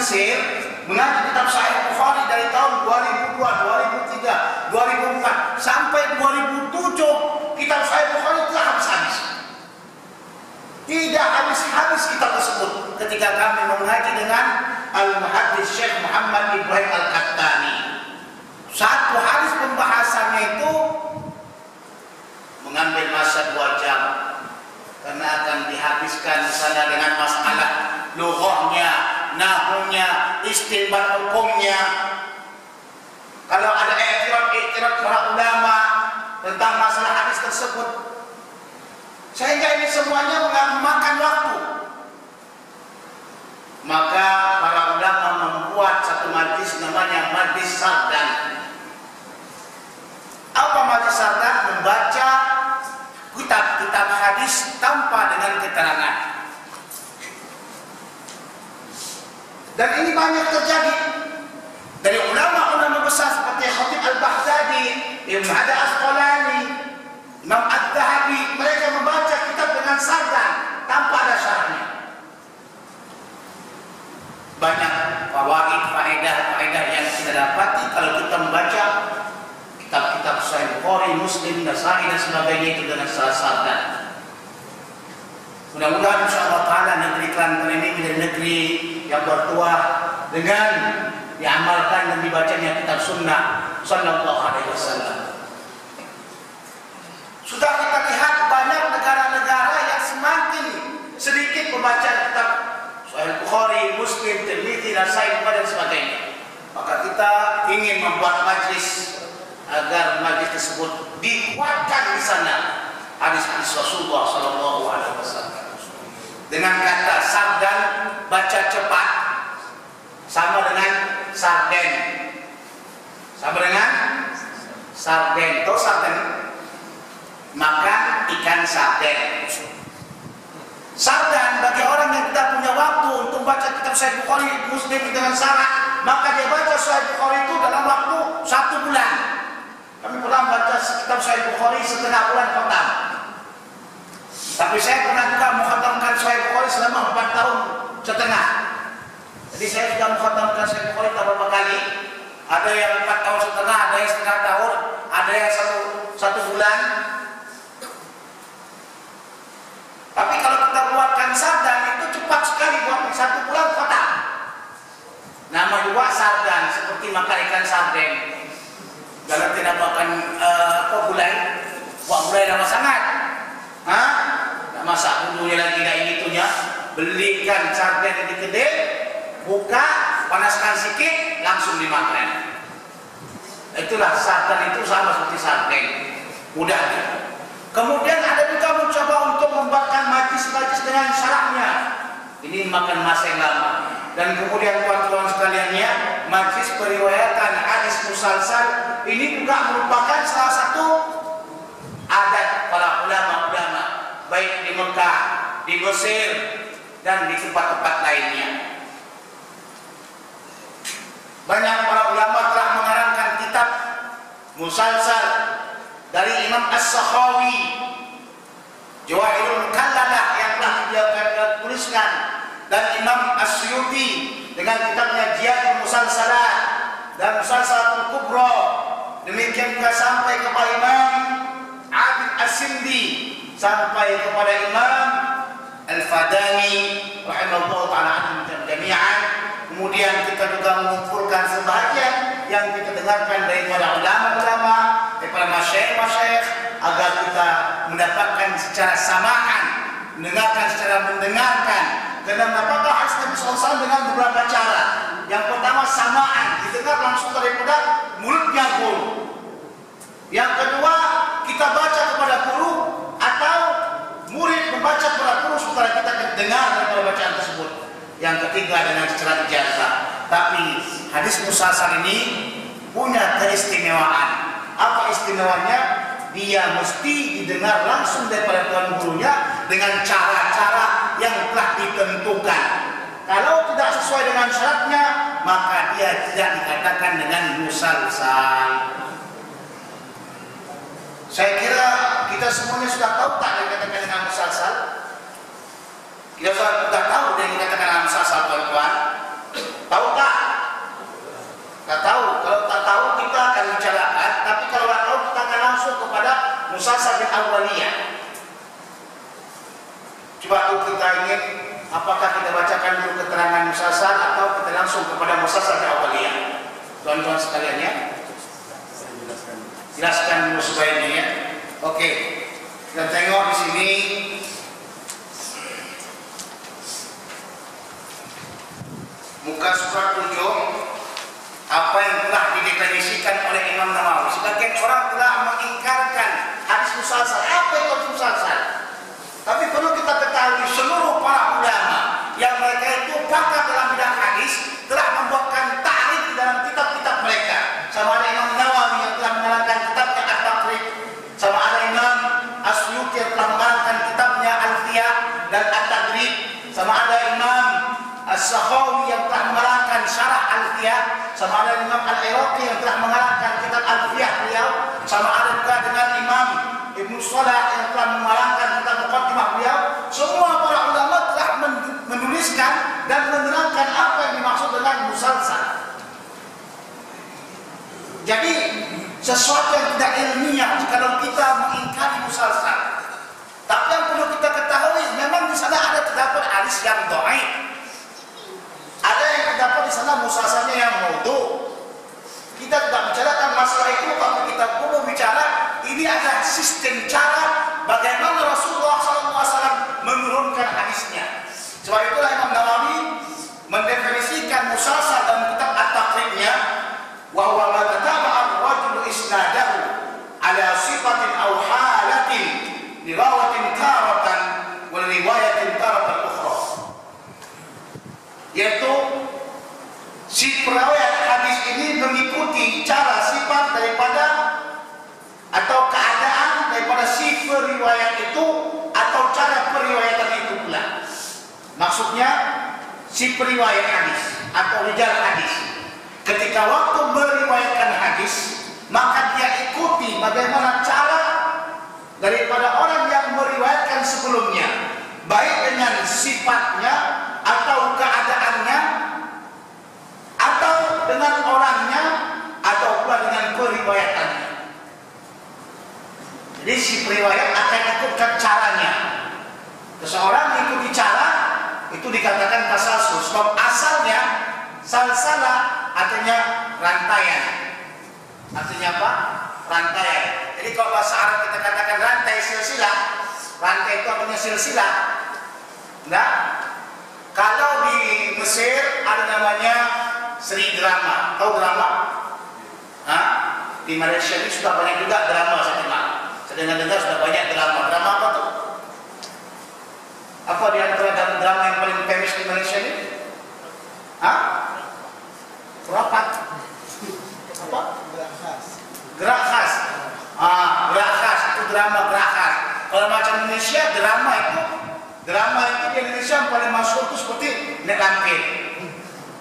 Mesir mengaji kitab Sahih Bukhari dari tahun 2002, 2003, 2004 sampai 2007 kitab Sahih Bukhari telah habis-habis. Tidak habis-habis kitab tersebut ketika kami mengaji dengan Al-Muhaddis Syekh Muhammad Ibrahim Al-Qattani. Satu hadis pembahasannya itu mengambil masa dua jam karena akan dihabiskan di sana dengan masalah lughahnya, nahunya, istinbat hukumnya. Kalau ada iktiraf-iktiraf para ulama tentang masalah hadis tersebut, sehingga ini semuanya memakan waktu. Maka para ulama membuat satu majlis namanya majlis sardan. Apa majlis sardan? Membaca kitab-kitab hadis tanpa dengan keterangan. Dan ini banyak terjadi dari ulama-ulama besar seperti Khatib Al-Baghdadi, Ibn Hajar Asqalani, Imam Ad-Dhahabi, mereka membaca kitab dengan sardan tanpa ada syaratnya. Banyak fawaid, faedah, faedah yang kita dapati kalau kita membaca kitab-kitab Sahih Bukhari, Muslim, Nasai dan sebagainya itu dengan sardan. Mudah-mudahan insya Allah Ta'ala negeri Kelantan ini menjadi negeri yang bertuah dengan diamalkan dan dibacanya kitab sunnah Sallallahu Alaihi Wasallam. Sudah kita lihat banyak negara-negara yang semakin sedikit membaca kitab Sahih Bukhari, Muslim, Tirmidzi, Nasai dan sebagainya. Maka kita ingin membuat majlis agar majlis tersebut dikuatkan di sana hadis-hadis Rasulullah Sallallahu Alaihi Wasallam dengan kata sardan baca cepat. Sama dengan sarden. Sama dengan sarden. Atau sarden? Makan ikan sarden. Sarden bagi orang yang tidak punya waktu untuk baca kitab Sahih Bukhari Muslim dengan sarah maka dia baca Sahih Bukhari itu dalam waktu satu bulan. Kami pernah baca kitab Sahih Bukhari setengah bulan pertama tapi saya pernah juga mengkhatamkan Sahih Bukhari selama empat tahun setengah jadi saya sudah mengkhatamkan Sahih Bukhari beberapa kali ada yang empat tahun setengah, ada yang setengah tahun, ada yang satu satu bulan. Tapi kalau kita buatkan sardan itu cepat sekali buat satu bulan kota. Nama juga sardan seperti makan ikan sarden. Kalau tidak makan uh, apa gulai, buat gulai lama sangat. Hah? Tidak masak bumbunya lagi tidak ini tuhnya. Belikan sarden yang gede, buka, panaskan sedikit, langsung dimakan. Itulah sarden itu sama seperti sarden. Mudah. Kemudian ada juga mencoba untuk membuatkan majlis-majlis dengan syaratnya. Ini makan masa yang lama. Dan kemudian tuan-tuan sekaliannya, majlis periwayatan hadis musalsal ini juga merupakan salah satu adat para ulama-ulama baik di Mekah, di Mesir, dan di tempat-tempat lainnya. Banyak para ulama telah mengarangkan kitab musalsal dari Imam As-Sakhawi Jawahirul Kallalah yang telah beliau tuliskan dan Imam As-Suyuti dengan kitabnya Jihadul Musalsalat dan Musalsalatul Kubra demikian juga sampai kepada Imam As-Sindi sampai kepada Imam Al-Fadani rahimahullah ta'ala jami'an. Kemudian kita juga mengumpulkan sebahagian yang kita dengarkan daripada ulama-ulama daripada masyayikh-masyayikh agar kita mendapatkan secara samaan mendengarkan secara mendengarkan. Karena mendapatkan hadis Nabi SAW dengan beberapa cara? Yang pertama samaan. Didengar langsung daripada mulutnya guru yang kedua kita baca kepada guru atau murid membaca kepada guru supaya kita dengar daripada bacaan tersebut. Yang ketiga dengan secara ijazah. Tapi hadis musasar ini punya keistimewaan. Apa istimewanya dia mesti didengar langsung daripada tuan gurunya dengan cara-cara yang telah ditentukan. Kalau tidak sesuai dengan syaratnya maka dia tidak dikatakan dengan musalsal saya kira kita semuanya sudah tahu tak dikatakan dengan musalsal kita sudah tahu yang dikatakan dalam musalsal tuan-tuan. Tahu tak? Tak tahu. Kalau tak tahu kita akan bicarakan. Tapi kalau tak tahu kita akan langsung kepada musalsal bin awaliyah coba tuh kita ingin apakah kita bacakan dulu keterangan musalsal atau kita langsung kepada musalsal bin awaliyah tuan-tuan sekalian ya jelaskan dulu sebaiknya ya. Oke kita tengok di sini. Muka surat 7 apa yang telah didefinisikan oleh Imam Nawawi. Sebagian orang telah mengingkarkan hadis musalsal. Apa itu hadis musalsal? Tapi perlu kita ketahui seluruh para ulama yang mereka itu pakar dalam bidang hadis telah membuatkan As-Sakhawi yang telah mengarangkan Syarah Al-Fiyah sama ada Imam Al-Iraqi yang telah mengarangkan kitab Al-Fiyah beliau sama ada juga dengan Imam Ibnu Salah yang telah mengarangkan kitab Muqaddimah beliau. Semua para ulama telah menuliskan dan menerangkan apa yang dimaksud dengan musalsal. Jadi sesuatu yang tidak ilmiah kalau kita mengingkari musalsal. Tapi yang perlu kita ketahui memang di sana ada terdapat hadis yang doain ada yang terdapat di sana musasalnya yang mutu. Kita tidak bicarakan masalah itu, tapi kita perlu bicara ini ada sistem cara bagaimana Rasulullah SAW menurunkan hadisnya. Sebab itulah Imam Nawawi mendefinisikan musasal dalam kitab At-Taqribnya bahwa ma tataba'a ar-rajul isnadahu ala sifatin aw halatin taratan wal riwayatin taratan ukhra yaitu si perawat hadis ini mengikuti cara sifat daripada Maksudnya si periwayat hadis atau rijal hadis. Ketika waktu meriwayatkan hadis maka dia ikuti bagaimana cara daripada orang yang meriwayatkan sebelumnya. Baik dengan sifatnya atau keadaannya atau dengan orangnya atau pula dengan periwayatannya. Jadi si periwayat akan ikutkan caranya seseorang mengikuti cara itu dikatakan tasalsul. Sebab asalnya salsalah artinya rantaian. Artinya apa? Rantaian. Jadi kalau bahasa Arab kita katakan rantai silsilah rantai itu artinya silsilah. Enggak? Kalau di Mesir ada namanya Sri Drama. Tahu drama? Hah? di Malaysia ini sudah banyak juga drama saya kenal. Saya dengar-dengar sudah banyak drama. Drama apa tuh apa di antara drama yang paling famous di Malaysia ini? Hah? Rapat. Apa? Gerak khas. Gerak khas. Ah, gerak khas itu drama gerak khas. Kalau macam Indonesia drama itu drama itu di Indonesia yang paling masuk itu seperti nek lampir.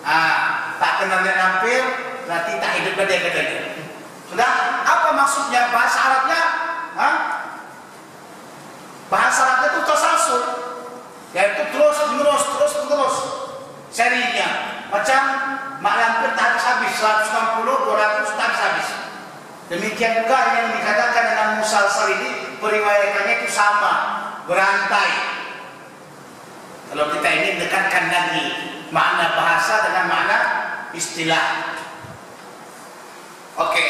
Ah, tak kenal nek lampir berarti tak hidup dia katanya. Sudah apa maksudnya bahasa Arabnya? Hah? Bahasa Arabnya itu tasalsul yaitu terus menerus terus menerus. Serinya. Macam mak lampir tak habis habis. 160 200 tak habis demikian juga yang dikatakan dengan musalsal ini periwayatannya itu sama. Berantai. Kalau kita ingin dekatkan lagi makna bahasa dengan makna istilah. Oke.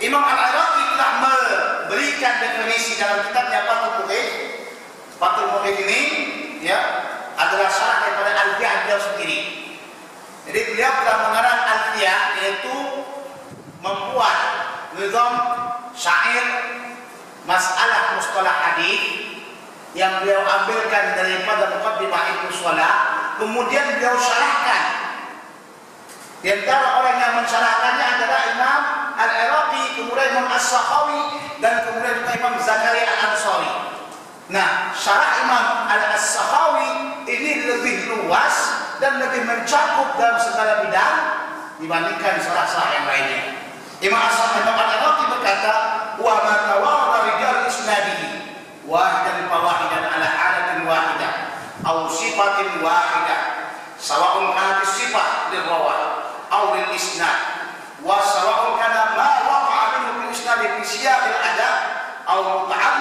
Imam Al-Iraqi telah memberikan definisi dalam kitabnya Fathul Mughith Fathul Mughith ini ya adalah syarat daripada alfiah beliau sendiri. Jadi beliau telah mengarang alfiah yaitu membuat nizam syair masalah mustalah hadis yang beliau ambilkan daripada muqaddimah Ibnu Salah kemudian beliau syarahkan di antara orang yang mensyarahkannya adalah Imam Al-Iraqi, kemudian Imam As-Sakhawi dan kemudian juga Imam Zakaria Al-Ansari. Nah, syarah Imam Al-As-Sakhawi ini lebih luas dan lebih mencakup dalam segala bidang dibandingkan syarah-syarah yang lainnya. Imam Al-Iraqi berkata, "Wa ma tawarra rijal isnadihi wahidan fawahidan ala halatin wahidah aw sifatin wahidah sawa'un kanat sifat lil rawah aw lil isnad wa sawa'un kana ma waqa'a minhu bil isnad fi siyaq al adab aw zaman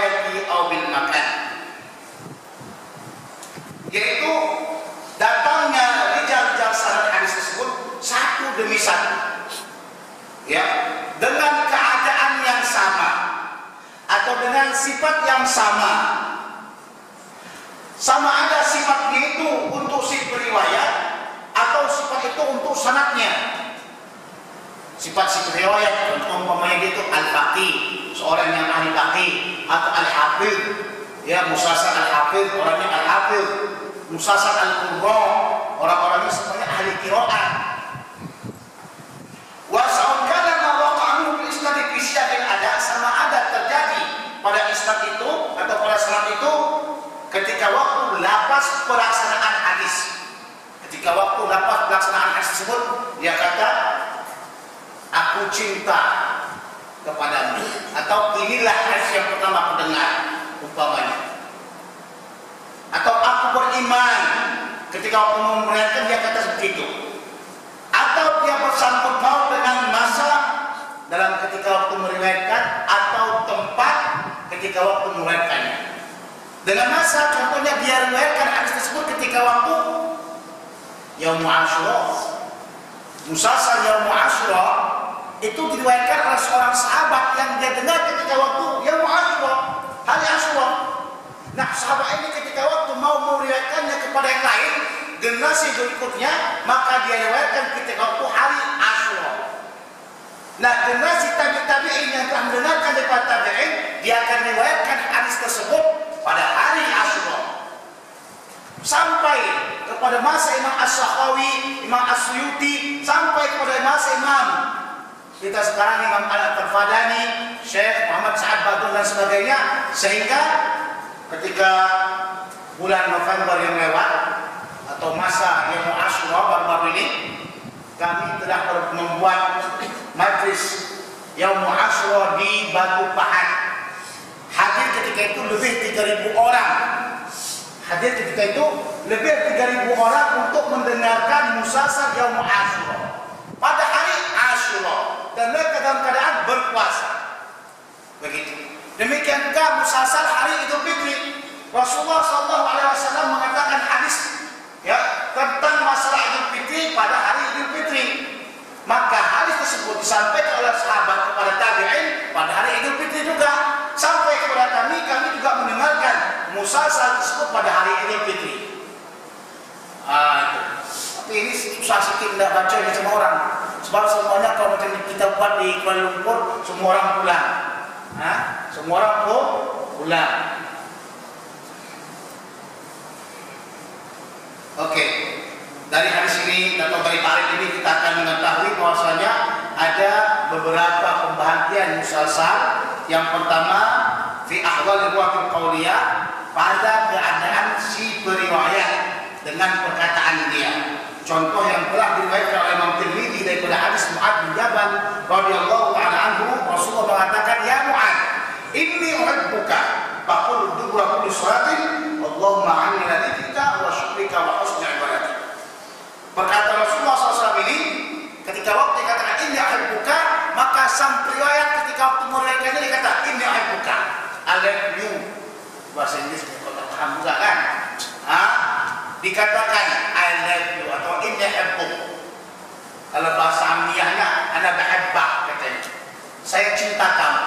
riwayati bil makan. Yaitu datangnya rijal-rijal sanad hadis tersebut satu demi satu. Ya dengan keadaan yang sama atau dengan sifat yang sama. Sama ada sifatnya itu untuk si periwayat atau sifat itu untuk sanatnya sifat si periwayat umpamanya dia itu al-faqih seorang yang ahli faqih atau al-hafid ya musasar al-hafid orangnya al-hafid musasar al-qurra orang-orangnya semuanya ahli qiraat wa sa'un kana ma waqa'u bil isnad fi syakil ada sama ada terjadi pada isnad itu atau pada sanad itu ketika waktu lapas pelaksanaan hadis. Ketika waktu lapas pelaksanaan hadis tersebut dia kata aku cinta kepadamu. Atau inilah hadis yang pertama aku dengar umpamanya. Atau aku beriman ketika waktu memeriahkan dia kata seperti itu atau dia bersangkut paut dengan masa dalam ketika waktu meriwayatkan atau tempat ketika waktu meriwayatkannya. Dengan masa contohnya dia riwayatkan hadis tersebut ketika waktu Yaum Ashura. Musasal Yaum Ashura itu diriwayatkan oleh seorang sahabat yang dia dengar ketika waktu Yaum Ashura, hari Ashura. Nah, sahabat ini ketika waktu mau meriwayatkannya kepada yang lain, generasi berikutnya, maka dia riwayatkan ketika waktu hari Ashura. Nah, generasi tabi-tabi'in yang telah mendengarkan daripada tabi'in, dia akan riwayatkan hadis tersebut pada hari Ashura sampai kepada masa Imam As-Sakhawi, Imam As-Suyuti, sampai kepada masa Imam kita sekarang Imam Al-Tarfadani, Syekh Muhammad Sa'ad Badul dan sebagainya sehingga ketika bulan November yang lewat atau masa yang Asyura baru-baru ini kami telah membuat majlis yang Asyura di Batu Pahat. Hadir ketika itu lebih 3000 orang. Hadir ketika itu lebih 3000 orang untuk mendengarkan musasar yang Asyura pada hari Asyura dan mereka dalam keadaan berpuasa begitu. Demikiankah musasar hari Idul Fitri. Rasulullah SAW mengatakan hadis ya tentang masalah Idul Fitri pada hari Idul Fitri. Maka hadis tersebut disampaikan oleh sahabat kepada tabi'in pada hari Idul Fitri juga. Sampai kepada kami kami juga mendengarkan musasar tersebut pada hari Idul Fitri. Ah. Ini susah sedikit tidak baca ini semua orang sebab semuanya kalau macam kita buat di Kuala Lumpur semua orang pulang Ha? Semua orang pulang. Okey. Dari hadis ini atau dari tarik ini kita akan mengetahui bahwasanya ada beberapa pembahagian musalsal. Yang pertama fi ahwal riwayat qauliyah pada keadaan si periwayat dengan perkataan dia. Contoh yang telah diriwayatkan oleh Imam Tirmidzi daripada hadis Mu'ad bin Jabal radhiyallahu taala anhu Rasulullah mengatakan ya Mu'ad inni uhibbuka faqul dubra kulli salatin Allahumma anni ladzika wa syukrika wa husni ibadatik Perkata Rasulullah SAW ini ketika waktu dikatakan inni uhibbuka maka sang periwayat ketika waktu meriwayatkannya dikata inni uhibbuka I love you bahasa Inggris kau tak paham juga kan? Ha? Dikatakan I love you atau inni uhibbuka kalau bahasa amniahnya anda bahabbah katanya. Saya cinta kamu.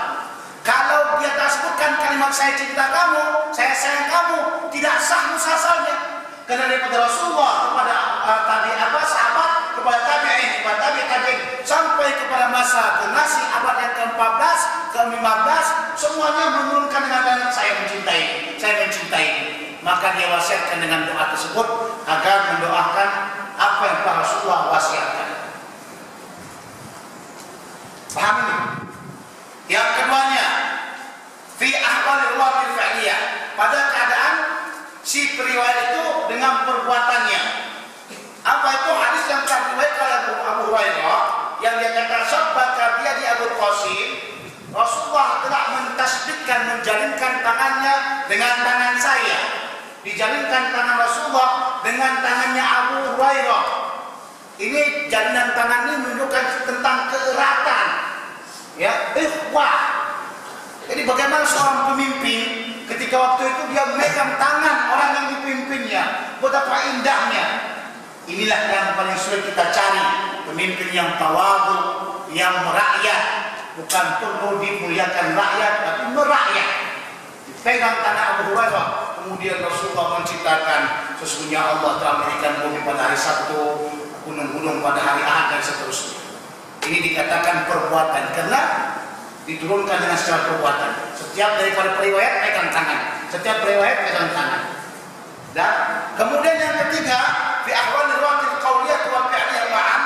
Kalau dia tak sebutkan kalimat saya cinta kamu, saya sayang kamu, tidak sah musasalnya. Karena daripada Rasulullah kepada uh, tadi apa sahabat kepada tabi'in, kepada tabi tabi'in sampai kepada masa generasi abad yang ke-14, ke-15 semuanya menurunkan dengan saya mencintai, saya mencintai. Maka dia wasiatkan dengan doa tersebut agar mendoakan apa yang telah Rasulullah wasiatkan. Paham ini? Yang keduanya, fi ahwal fa'liyah. Pada keadaan si periwayat itu dengan perbuatannya. Apa itu telah diriwayatkan oleh Abu Hurairah yang dia kata sabbaka dia di Abu Qasim Rasulullah telah mentasbihkan menjalinkan tangannya dengan tangan saya. Dijalinkan tangan Rasulullah dengan tangannya Abu Hurairah. Ini jalinan tangan ini menunjukkan tentang keeratan ya ikhwah jadi bagaimana seorang pemimpin ketika waktu itu dia memegang tangan orang yang dipimpinnya betapa indahnya inilah yang paling sulit kita cari pemimpin yang tawadu yang merakyat bukan perlu dimuliakan rakyat tapi merakyat dipegang tangan Abu Hurairah kemudian Rasulullah menciptakan sesungguhnya Allah telah memberikan bumi pada hari Sabtu gunung-gunung pada hari Ahad dan seterusnya ini dikatakan perbuatan karena diturunkan dengan secara perbuatan. Setiap daripada periwayat pegang tangan. Setiap periwayat pegang tangan. Dan kemudian yang ketiga, fi ahwal riwayatil qauliyah wa fi'liyah ma'an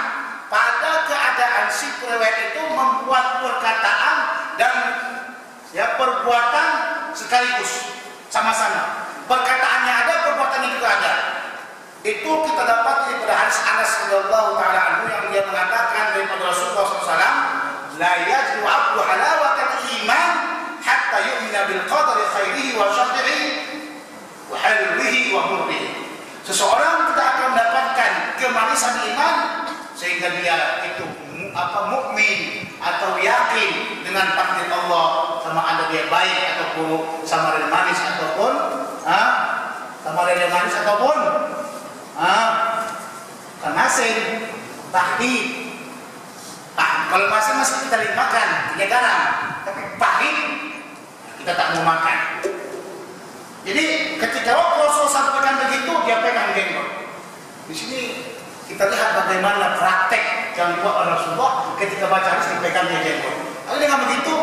pada keadaan si periwayat itu membuat perkataan dan ya perbuatan sekaligus sama-sama. Perkataannya ada, perbuatannya juga ada. Itu kita dapat daripada hadis Anas radhiyallahu taala anhu yang dia mengatakan daripada Rasulullah SAW, la yajru 'abdu halawatal iman hatta yu'mina bil qadari khairihi wa syarrihi wa halwihi wa. Seseorang tidak akan mendapatkan kemanisan iman sehingga dia itu apa mukmin atau yakin dengan takdir Allah sama ada dia baik atau buruk sama ada manis ataupun ha? sama ada manis ataupun ah, kan asin, tahdid. Ah, kalau masih masih kita lihat makan, punya garam, tapi pahit kita tak mau makan. Jadi ketika Rasul sampaikan begitu, dia pegang jenggot. Di sini kita lihat bagaimana praktek yang buat oleh Rasulullah ketika baca hadis dipegang dia jenggot. Lalu dengan begitu,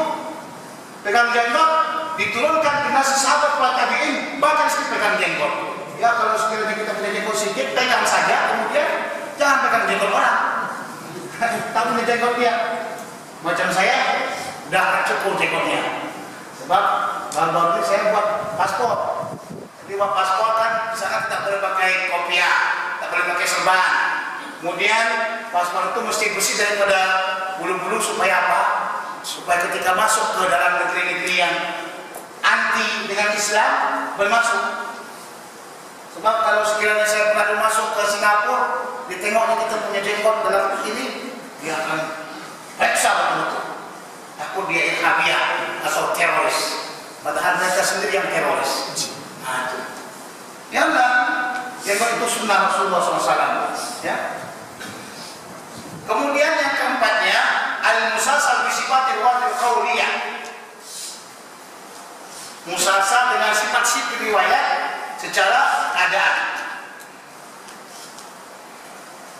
pegang jenggot diturunkan ke nasi sahabat para tabiin, baca hadis dipegang jenggot. Ya kalau sekiranya kita punya jenggot sedikit, pegang saja, kemudian jangan pegang jenggot orang. Tapi jenggot dia. Macam saya, udah cukup jenggotnya. Sebab baru-baru ini saya buat paspor. Lima paspor kan di tidak boleh pakai kopiah, tidak boleh pakai serban. Kemudian paspor itu mesti bersih daripada bulu-bulu supaya apa? Supaya ketika masuk ke dalam negeri-negeri yang anti dengan Islam bermasuk. Sebab kalau sekiranya saya pernah masuk ke Singapura, ditengoknya kita punya jenggot dalam ini, dia akan periksa betul-betul. Takut dia irhabiah atau teroris. Padahal mereka sendiri yang teroris. Nah, itu. Ya enggak. Jenggot itu sunnah Rasulullah SAW. Ya. Kemudian yang keempatnya al-musasal bisifatil wadil qawliyah. Musasal dengan sifat-sifat riwayat secara keadaan.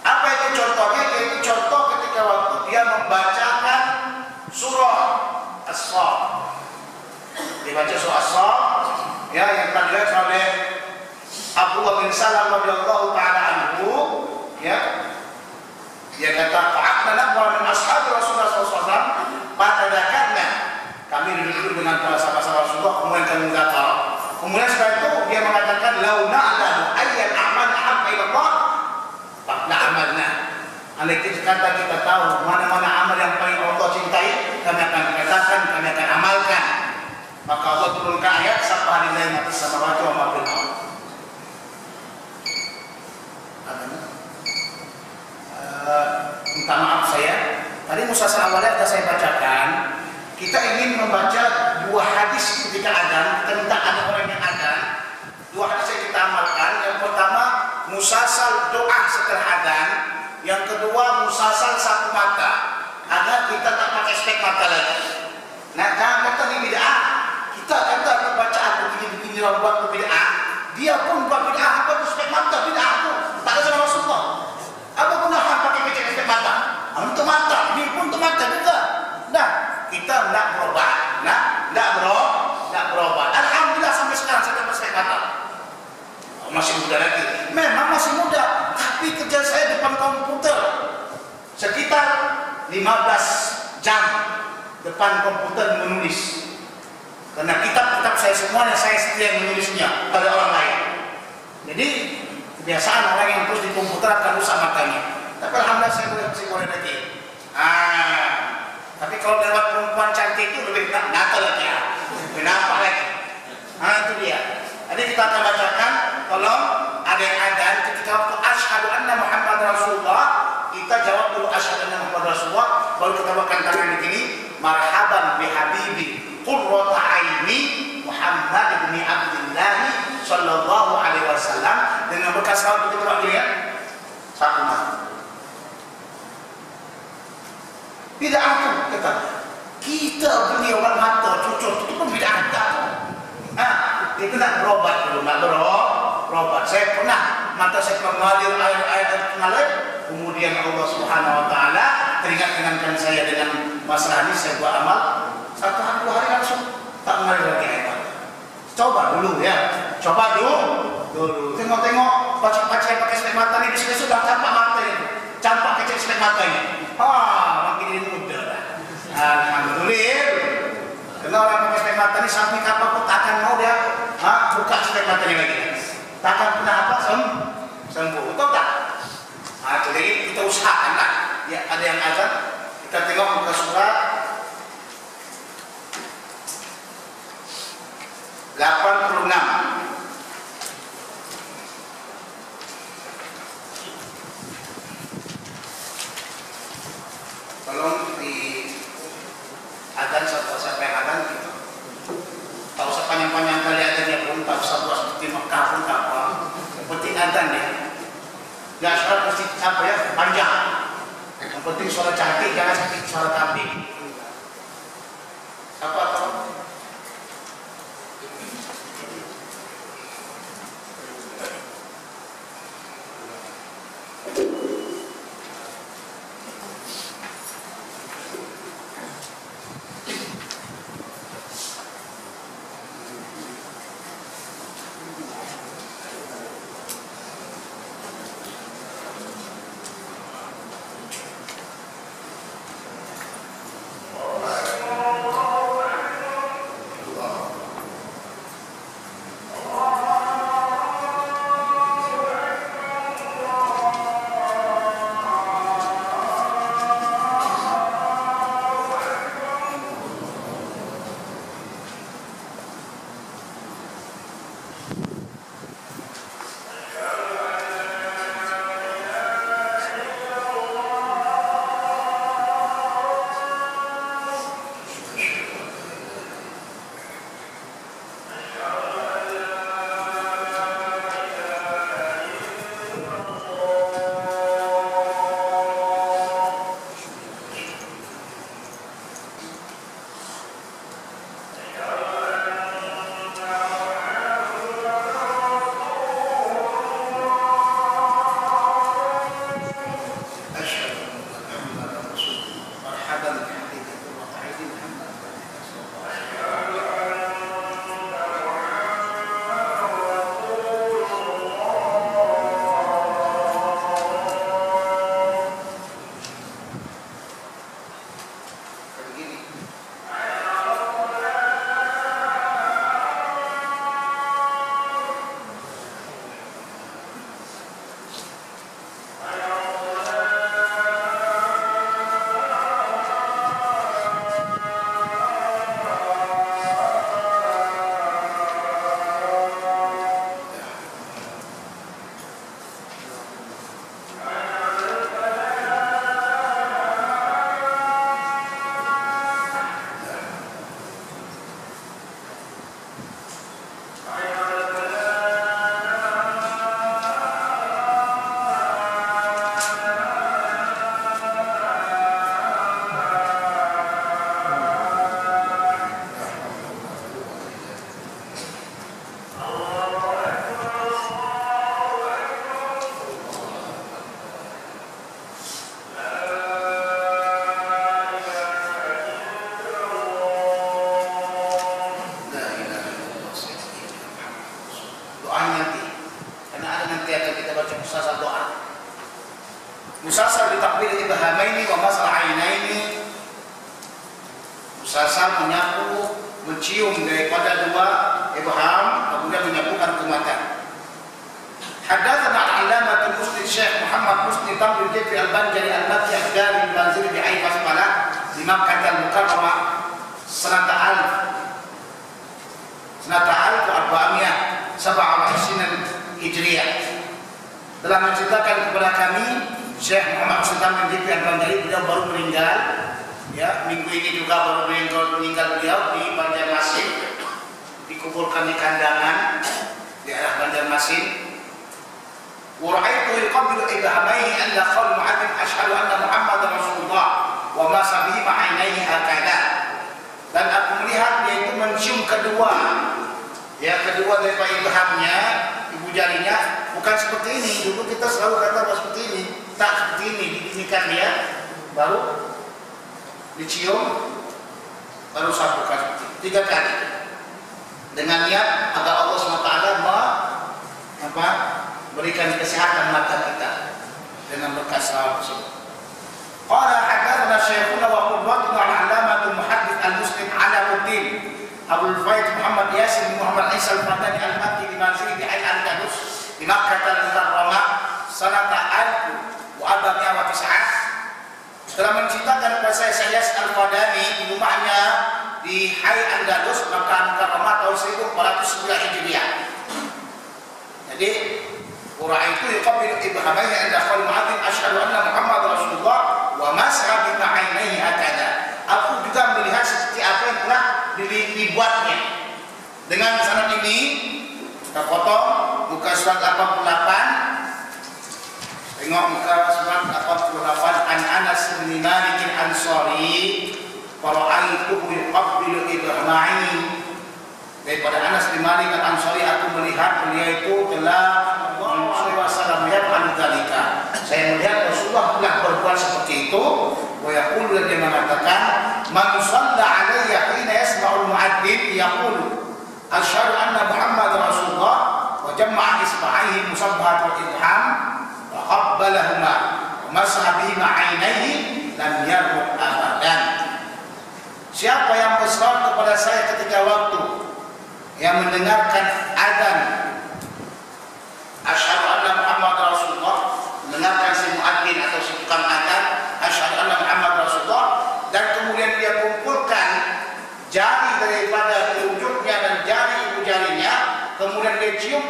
Apa itu contohnya? Yaitu contoh ketika waktu dia membacakan surah As-Sad. Dibaca surah As-Sad ya yang telah dilihat oleh Abdullah bin Salam radhiyallahu taala anhu ya. Dia kata fa'atna nabwa min ashabi Rasulullah SAW pada dakatnya kami duduk dengan para sahabat-sahabat Rasulullah kemudian kami mengatakan kemudian setelah itu dia mengatakan lau na'lamu ayyan amal ahabba ila Allah. La amalna Andai kita kata kita tahu mana-mana amal yang paling Allah cintai, kami akan katakan, kami akan amalkan. Maka Allah turunkan ayat Sapa lillahi mati samawati wa ma fil ardh. Uh, minta maaf saya. Tadi musasal awalnya sudah saya bacakan. Kita ingin membaca dua hadis ketika. Kita minta ada orang yang adzan. Dua hadis yang kita amalkan. Yang pertama musasal doa setelah adzan. Yang kedua musasal satu mata. Agar kita tak pakai spek mata lagi. Nah, jangan kata ini bid'ah. Kita kata bacaan begini-begini orang buat bid'ah. Dia pun buat bid'ah. Apa itu spek mata bid'ah itu? Tak ada sama Rasulullah. Apa guna hang pakai kecil spek mata? Untuk mata. Ini pun untuk mata juga. Nah, kita tidak berubah. Nah, tidak berubah. Tidak berubah. Alhamdulillah sampai sekarang saya dapat spek mata. Oh, masih muda lagi. Memang masih muda. Tapi kerja saya depan komputer. Sekitar 15 jam depan komputer menulis. Karena kitab-kitab saya semuanya saya sendiri yang menulisnya pada orang lain. Jadi kebiasaan orang yang terus di komputer akan rusak matanya. Tapi alhamdulillah saya boleh masih boleh lagi. Ah, tapi kalau lewat perempuan cantik itu lebih nakal lagi ya. Kenapa lagi? Nah itu dia. Jadi kita akan bacakan, tolong ada yang adan ketika waktu asyhadu anna Muhammad Rasulullah kita jawab dulu asyhadu anna Muhammad Rasulullah baru kita bawakan tangan di sini marhaban bi habibi qurrata aini Muhammad bin Abdullah sallallahu alaihi wasallam. Dengan bekas salawat kita coba lihat satu mata tidak aku kata. Kita beli orang mata cucuk itu pun tidak ada ah itu nak berobat dulu nak berobat. Saya pernah mata saya mengalir air air mengalir. Kemudian Allah Subhanahu Wa Taala teringat dengankan saya dengan masalah ini saya buat amal satu hari langsung tak mengalir lagi mata coba dulu ya. Coba dulu. Dulu. Tengok-tengok baca-baca yang pakai spek mata ini sini sudah campak mata itu campak kecil spek mata ini. Ah makin ini muda alhamdulillah. Karena orang pakai spek mata ini sampai kapan pun tak akan mau dia ha, buka spek mata ini lagi. Takkan pernah apa sem sembuh. Betul tak? Nah, jadi kita usahakan lah. Ya ada yang azan kita tengok buka surat 86 tolong di adan satu sampai adan gitu. Tak usah panjang-panjang kali adannya pun tak usah buat seperti Mekah pun tak apa. Penting adan ya. Ya suara mesti apa ya? Panjang. Yang penting suara cantik jangan sakit suara kambing. Apa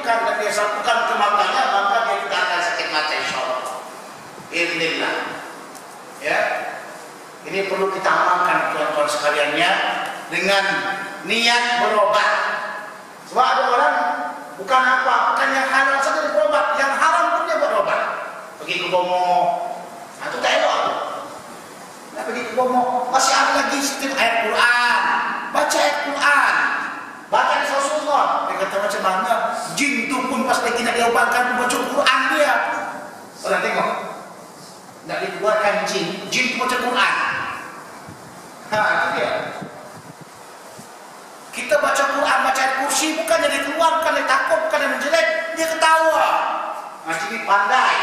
dia ciumkan dan dia sapukan ke matanya maka dia tidak akan sakit mata insyaallah Inilah ya. Ini perlu kita amalkan tuan-tuan sekaliannya dengan niat berobat. Sebab ada orang bukan apa bukan yang halal saja berobat. Yang haram pun dia berobat. Pergi ke Bomo. Nah, itu tak elok. Nah, pergi ke Bomo. Masih ada lagi setiap ayat Quran. Baca ayat Quran di Rasulullah dia kata macam mana jin tu pun pas lagi nak diobatkan baca Quran dia orang tengok nak dikeluarkan jin jin tu baca Quran ha itu dia kita baca Quran, baca kursi bukan jadi keluar, bukan dia takut, bukan dia menjelek, dia ketawa. Macam ini pandai.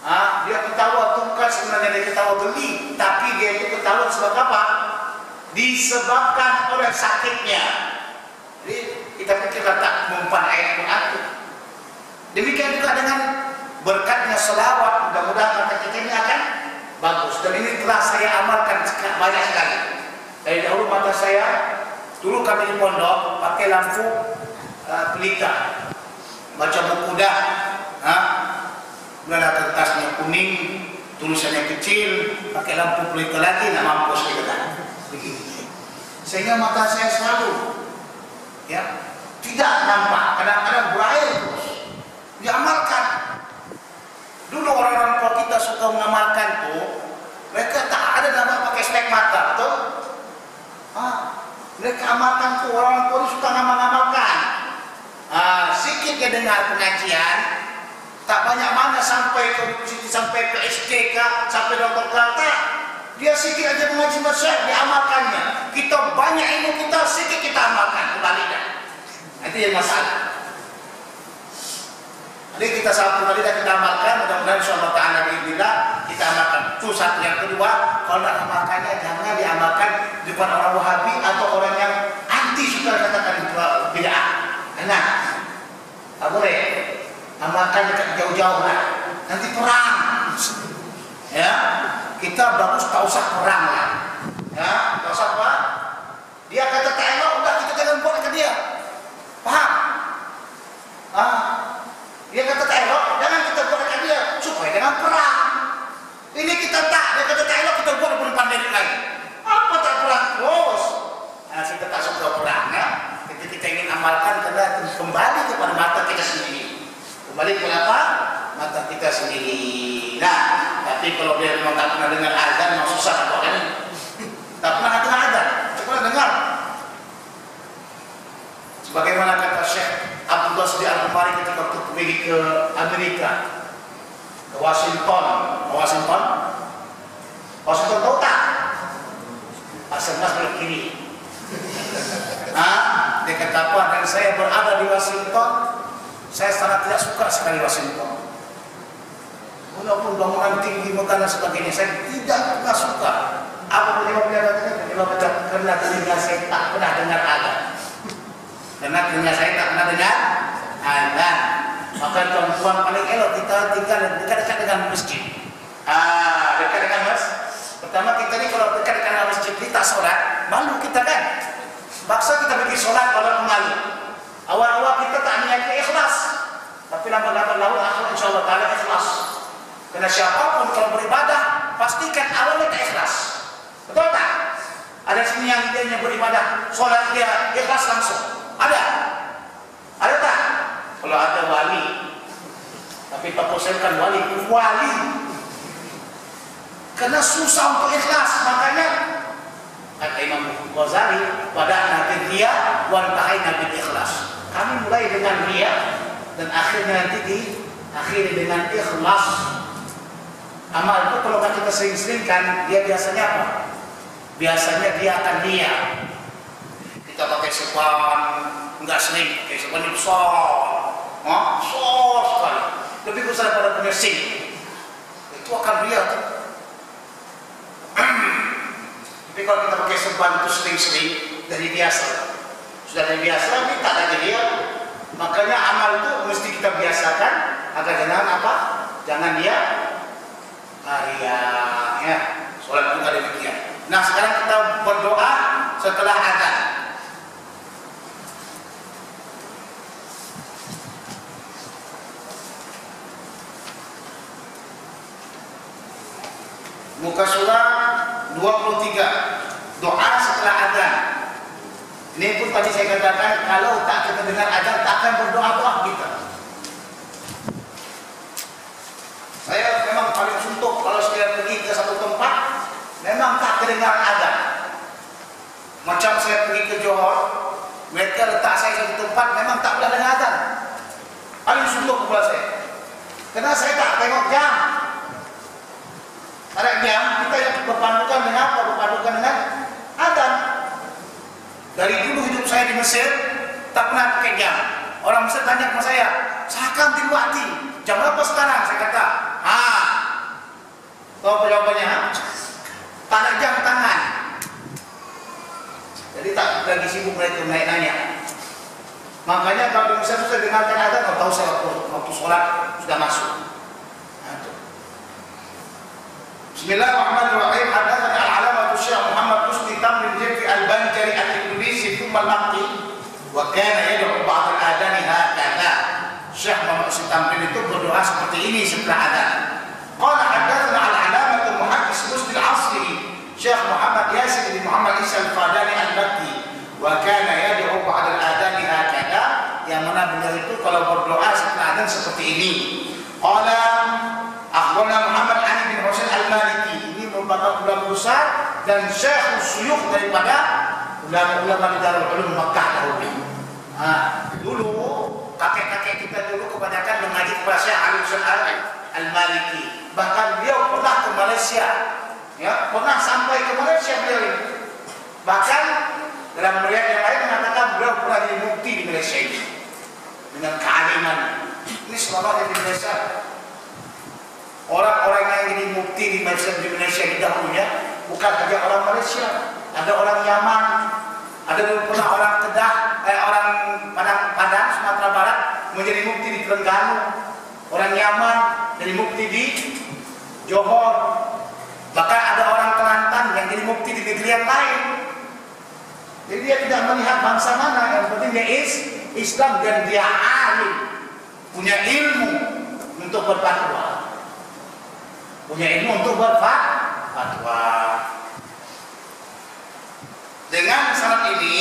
Ha? Dia ketawa itu bukan sebenarnya dia ketawa geli, tapi dia itu ketawa sebab apa? Disebabkan oleh sakitnya. Jadi kita pikirkan tak mempan ayat itu. Demikian juga dengan berkatnya selawat, mudah-mudahan mata kita ini akan bagus. Dan ini telah saya amalkan banyak sekali. Dari dahulu mata saya Dulu kami di pondok pakai lampu uh, pelita, baca buku dah, ha? ada kertasnya kuning, tulisannya kecil, pakai lampu pelita lagi, nak mampus kita. Sehingga mata saya selalu, ya, tidak nampak, kadang-kadang berair terus, diamalkan. Dulu orang-orang tua kita suka mengamalkan tuh, mereka tak ada nama pakai spek mata, betul? Ah, mereka amalkan tuh orang tua suka ngamal-ngamalkan. Ah, sedikit dia dengar pengajian, tak banyak mana sampai ke sampai ke sampai dokter Kelata. Dia sedikit aja mengaji besar, diamalkannya. Kita banyak ilmu kita, sedikit kita amalkan kembali dah. Itu yang masalah. Jadi kita satu kali kita amalkan, mudah-mudahan insyaallah taala biidznillah kita amalkan. Itu satu yang kedua, kalau tidak amalkannya jangan diamalkan di depan orang Wahabi atau orang yang anti suka katakan bid'ah. Enak. Tak boleh. Amalkan jauh-jauh lah. Nanti perang. Ya, kita bagus tak usah perang lah. Ya, tak usah apa? Dia kata elok, udah kita jangan buat ke dia. Paham? Ah, dia kata elok, jangan kita buat ke dia supaya jangan perang. Ini kita tak, dia kata elok kita buat depan diri lagi. Apa tak perang terus? Nah, kita tak suka perang ya. Kita, kita ingin amalkan kembali kepada mata kita sendiri. Kembali kepada apa? Mata kita sendiri. Nah, tapi kalau dia memang tak pernah dengar azan, memang susah apa kan? Tak pernah dengar azan, coba dengar. Sebagaimana kata Syekh Abdullah Sidi Al-Bukhari ketika waktu pergi ke Amerika, ke Washington, ke Washington, Washington tahu tak? Pasal mas belok kiri. Ah, dia kata apa? Dan saya berada di Washington, saya sangat tidak suka sekali Washington. Bangunan tinggi dan sebagainya, saya tidak pernah suka. Apa penyebab dia katakan? Penyebab karena telinga saya tak pernah dengar azan. Karena telinga saya tak pernah dengar azan. Maka perempuan paling elok kita tinggal dekat-dekat dengan masjid. Ah, dekat dengan mas. Pertama kita ni kalau dekat dengan masjid kita sholat, malu kita kan. Baksa kita pergi sholat kalau malu. Awal-awal kita tak niat ikhlas. Tapi lama-lama lalu akhir insyaAllah ta'ala ikhlas. Karena siapa pun kalau beribadah, pastikan awalnya ikhlas. Betul tak? Ada sini yang dia beribadah, sholat dia ikhlas langsung. Ada? Ada tak? Kalau ada wali, tapi tak kan wali, wali. Karena susah untuk ikhlas, makanya kata Imam Ghazali pada nanti dia wantai nabi ikhlas. Kami mulai dengan dia dan akhirnya nanti di akhiri dengan ikhlas. Amal itu kalau kita sering-seringkan, dia biasanya apa? Biasanya dia akan dia. Kita pakai sepan, enggak sering pakai sepan yang besar, Hah? besar sekali. Lebih besar daripada punya sing. Itu akan dia. Tapi kalau kita pakai sepan itu sering-sering dari biasa, sudah dari biasa, minta lagi dia. Makanya amal itu mesti kita biasakan agar jangan apa? Jangan dia Maria ya sholat juga demikian. Nah sekarang kita berdoa setelah azan. Muka surat 23 doa setelah azan. Ini pun tadi saya katakan kalau tak kita dengar azan tak akan berdoa doa kita Saya memang paling suntuk kalau saya pergi ke satu tempat, memang tak kedengar azan. Macam saya pergi ke Johor, mereka letak saya satu tempat, memang tak pernah dengar. Paling suntuk kepala saya. Karena saya tak tengok jam. Ada jam, kita yang berpandukan dengan apa? Berpandukan dengan azan. Dari dulu hidup saya di Mesir, tak pernah pakai jam. Orang Mesir tanya sama saya, seakan timbati, jam berapa sekarang? Saya kata, Ah, tahu jawabannya? Tak ada jam tangan. Jadi tak lagi sibuk mereka naik nanya. Makanya kalau misalnya sudah dengarkan ada, kau tahu saya waktu, waktu sholat sudah masuk. Bismillahirrahmanirrahim. Hadatsana al-alamah Syekh Muhammad Husni Tamrin Jafi al-Banjari al-Indonesia thumma al-Maqti wa kana yad'u ba'd al-adani. Syekh Muhammad Husni Tamrin itu berdoa seperti ini setelah adzan. Qala hadatsana al-alamah al-muhaddis Husni al-Asri Syekh Muhammad Yasin bin Muhammad Isa al-Fadani al-Makki wa kana yad'u ba'd al-adani hakadha yang mana beliau itu kalau berdoa setelah adzan seperti ini. Qala akhbarana Muhammad Ali bin Husain al-Maliki ini merupakan ulama besar dan syekh suyukh daripada ulama-ulama di Darul Ulum Makkah dahulu. Nah, dulu kakek-kakek kita dulu kebanyakan mengaji kepada Syekh Ali Husain al-Maliki. Bahkan beliau pernah ke Malaysia. Ya, pernah sampai ke Malaysia beliau ini. Bahkan dalam melihat yang lain mengatakan beliau pernah jadi mukti di Malaysia ini dengan kealiman Ini selama di Indonesia. Orang-orang yang jadi mukti di Malaysia, di Indonesia di dahulunya bukan hanya orang Malaysia, ada orang Yaman, ada pernah orang Kedah, eh, orang Padang, Padang, Sumatera Barat menjadi mukti di Terengganu, orang Yaman jadi mukti di Johor, bahkan ada orang Kelantan yang jadi mukti di negeri yang lain. Jadi dia tidak melihat bangsa mana, yang penting dia is Islam dan dia alim, punya ilmu untuk berfatwa, punya ilmu untuk berfatwa. Dengan syarat ini,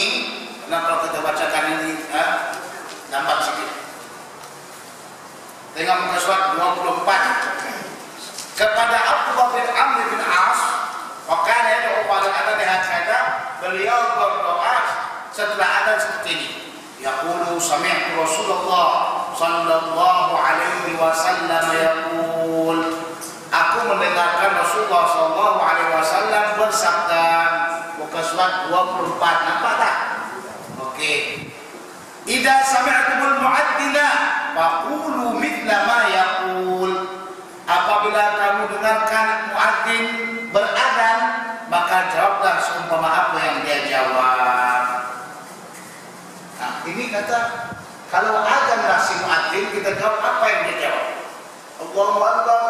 karena kalau kita bacakan ini, eh, nampak sedikit. Dengan muka surat 24 kepada Abdullah bin Amr bin As, maka ada pada ada kata beliau berdoa setelah ada seperti ini. Yaqulu sami'tu Rasulullah sallallahu alaihi wasallam yaqul Aku mendengarkan Rasulullah sallallahu alaihi wasallam surat 24 nampak tak? Oke. Idza sami'tumul mu'addina faqulu mithla ma yaqul. Apabila kamu dengarkan muadzin beradan, maka jawablah seumpama apa yang dia jawab. Nah, ini kata kalau azan lah si muadzin kita jawab apa yang dia jawab. Allahu akbar,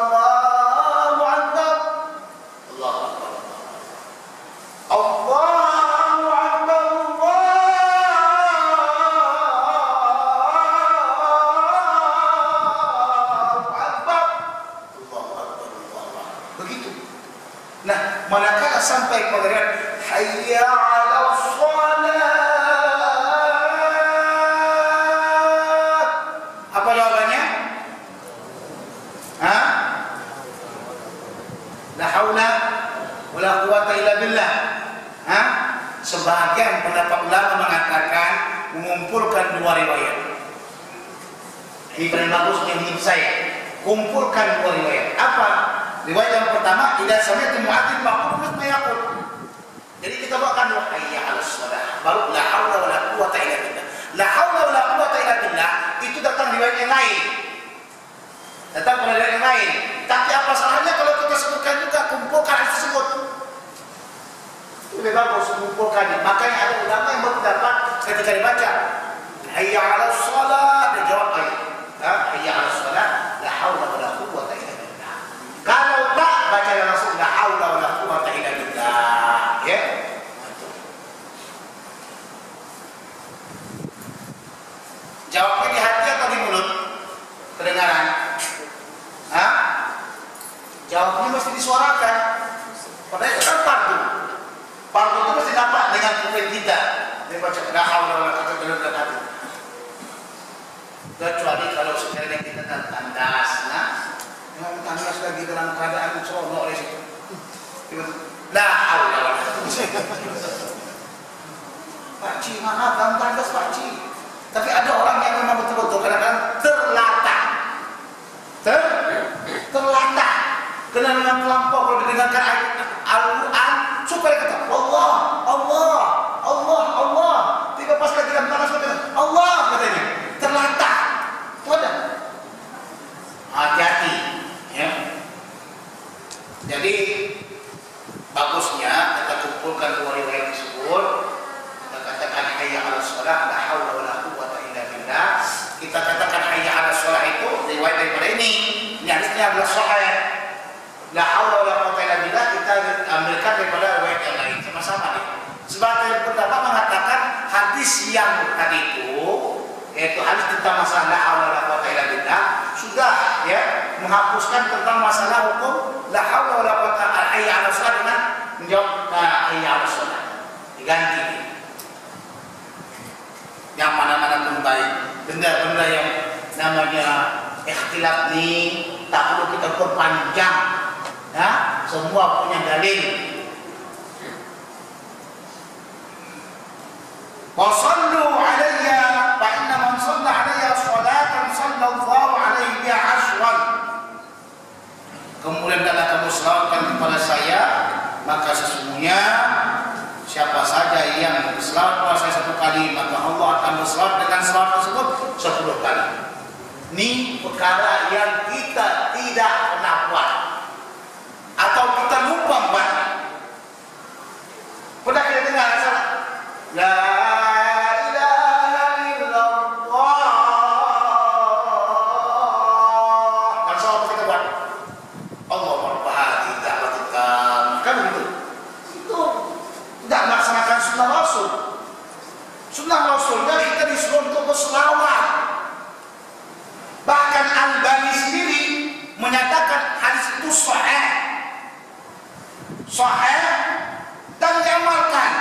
Sebagian pendapat ulama mengatakan mengumpulkan dua riwayat. Ini paling bagus ingin saya kumpulkan dua riwayat. Apa? Riwayat yang pertama tidak sampai muadzin maqul mayaqul. Jadi kita bawakan dua hayya 'ala. Baru la haula wala quwata illa billah. La haula wala quwata illa billah itu datang riwayat yang lain. Datang pada riwayat yang lain. Tapi apa salahnya kalau kita sebutkan juga kumpulkan tersebut? Lebih bagus kumpulkan. Makanya ada ulama yang berpendapat ketika dibaca hayya 'ala shalah dia jawab ayat. Ha? Hayya 'ala shalah la haula wala quwata illa billah. Kalau tak baca yang langsung la haula wala quwata illa billah. Ya. Jawabnya di hati atau di mulut? Kedengaran. Hah? Jawabnya mesti disuarakan. Padahal itu kan Fardu itu mesti dapat dengan kuping kita. Dia baca la haula wala quwata illa billah. Kecuali kalau sekiranya kita tandas, nah, yang tandas lagi dalam keadaan seronok di situ. La haula wala Pak Ci, maaf, dalam tandas Pak Ci. Tapi ada orang yang memang betul-betul kadang-kadang terlatah. Ter terlatah. Karena memang melampau kalau didengarkan Al-Quran supaya kata Allah, Allah, Allah, Allah. Tiba pas lagi dalam tandas kata Allah katanya. Terlatah. Itu ada. Hati-hati. Ya. Jadi bagusnya kita kumpulkan dua riwayat tersebut kita katakan hayya 'ala shalah la haula wala quwwata illa billah kita katakan hayya 'ala shalah itu riwayat daripada ini ini hadisnya adalah sahih la haula wala quwwata illa billah kita ambilkan daripada riwayat yang lain sama-sama nih sebagian pendapat mengatakan hadis yang tadi itu yaitu hadis tentang masalah wala quwwata illa billah sudah ya menghapuskan tentang masalah hukum la haula wala quwwata hayya 'ala dengan menjawab hayya 'ala diganti. Yang mana-mana pun baik. Benda-benda yang namanya ikhtilaf ni tak perlu kita perpanjang. Ya semua punya dalil Wasallu alayya fa inna man shalla alayya salatan sallallahu alaihi Kemudian kalau kamu selawatkan kepada saya maka sesungguhnya siapa saja yang berselawat kepada saya satu kali maka Allah akan berselawat dengan selawat tersebut sepuluh kali. Ini perkara yang kita tidak Sahih dan diamalkan.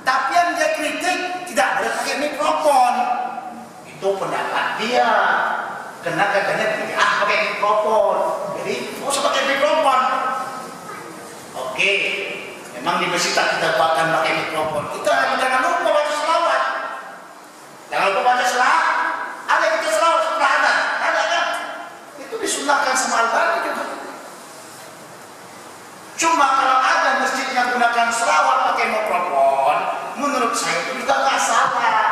Tapi yang dia kritik tidak boleh pakai mikrofon. Itu pendapat dia. Karena katanya tidak ah pakai mikrofon. Jadi nggak usah pakai mikrofon. Oke, memang di masjid kita buatkan pakai mikrofon. Kita jangan lupa baca selawat. Jangan lupa baca selawat. Ada kita selawat setelah ada, ada kan? Itu disunahkan sama juga. Cuma kalau ada masjid yang gunakan selawat pakai mikrofon, menurut saya itu juga nggak salah.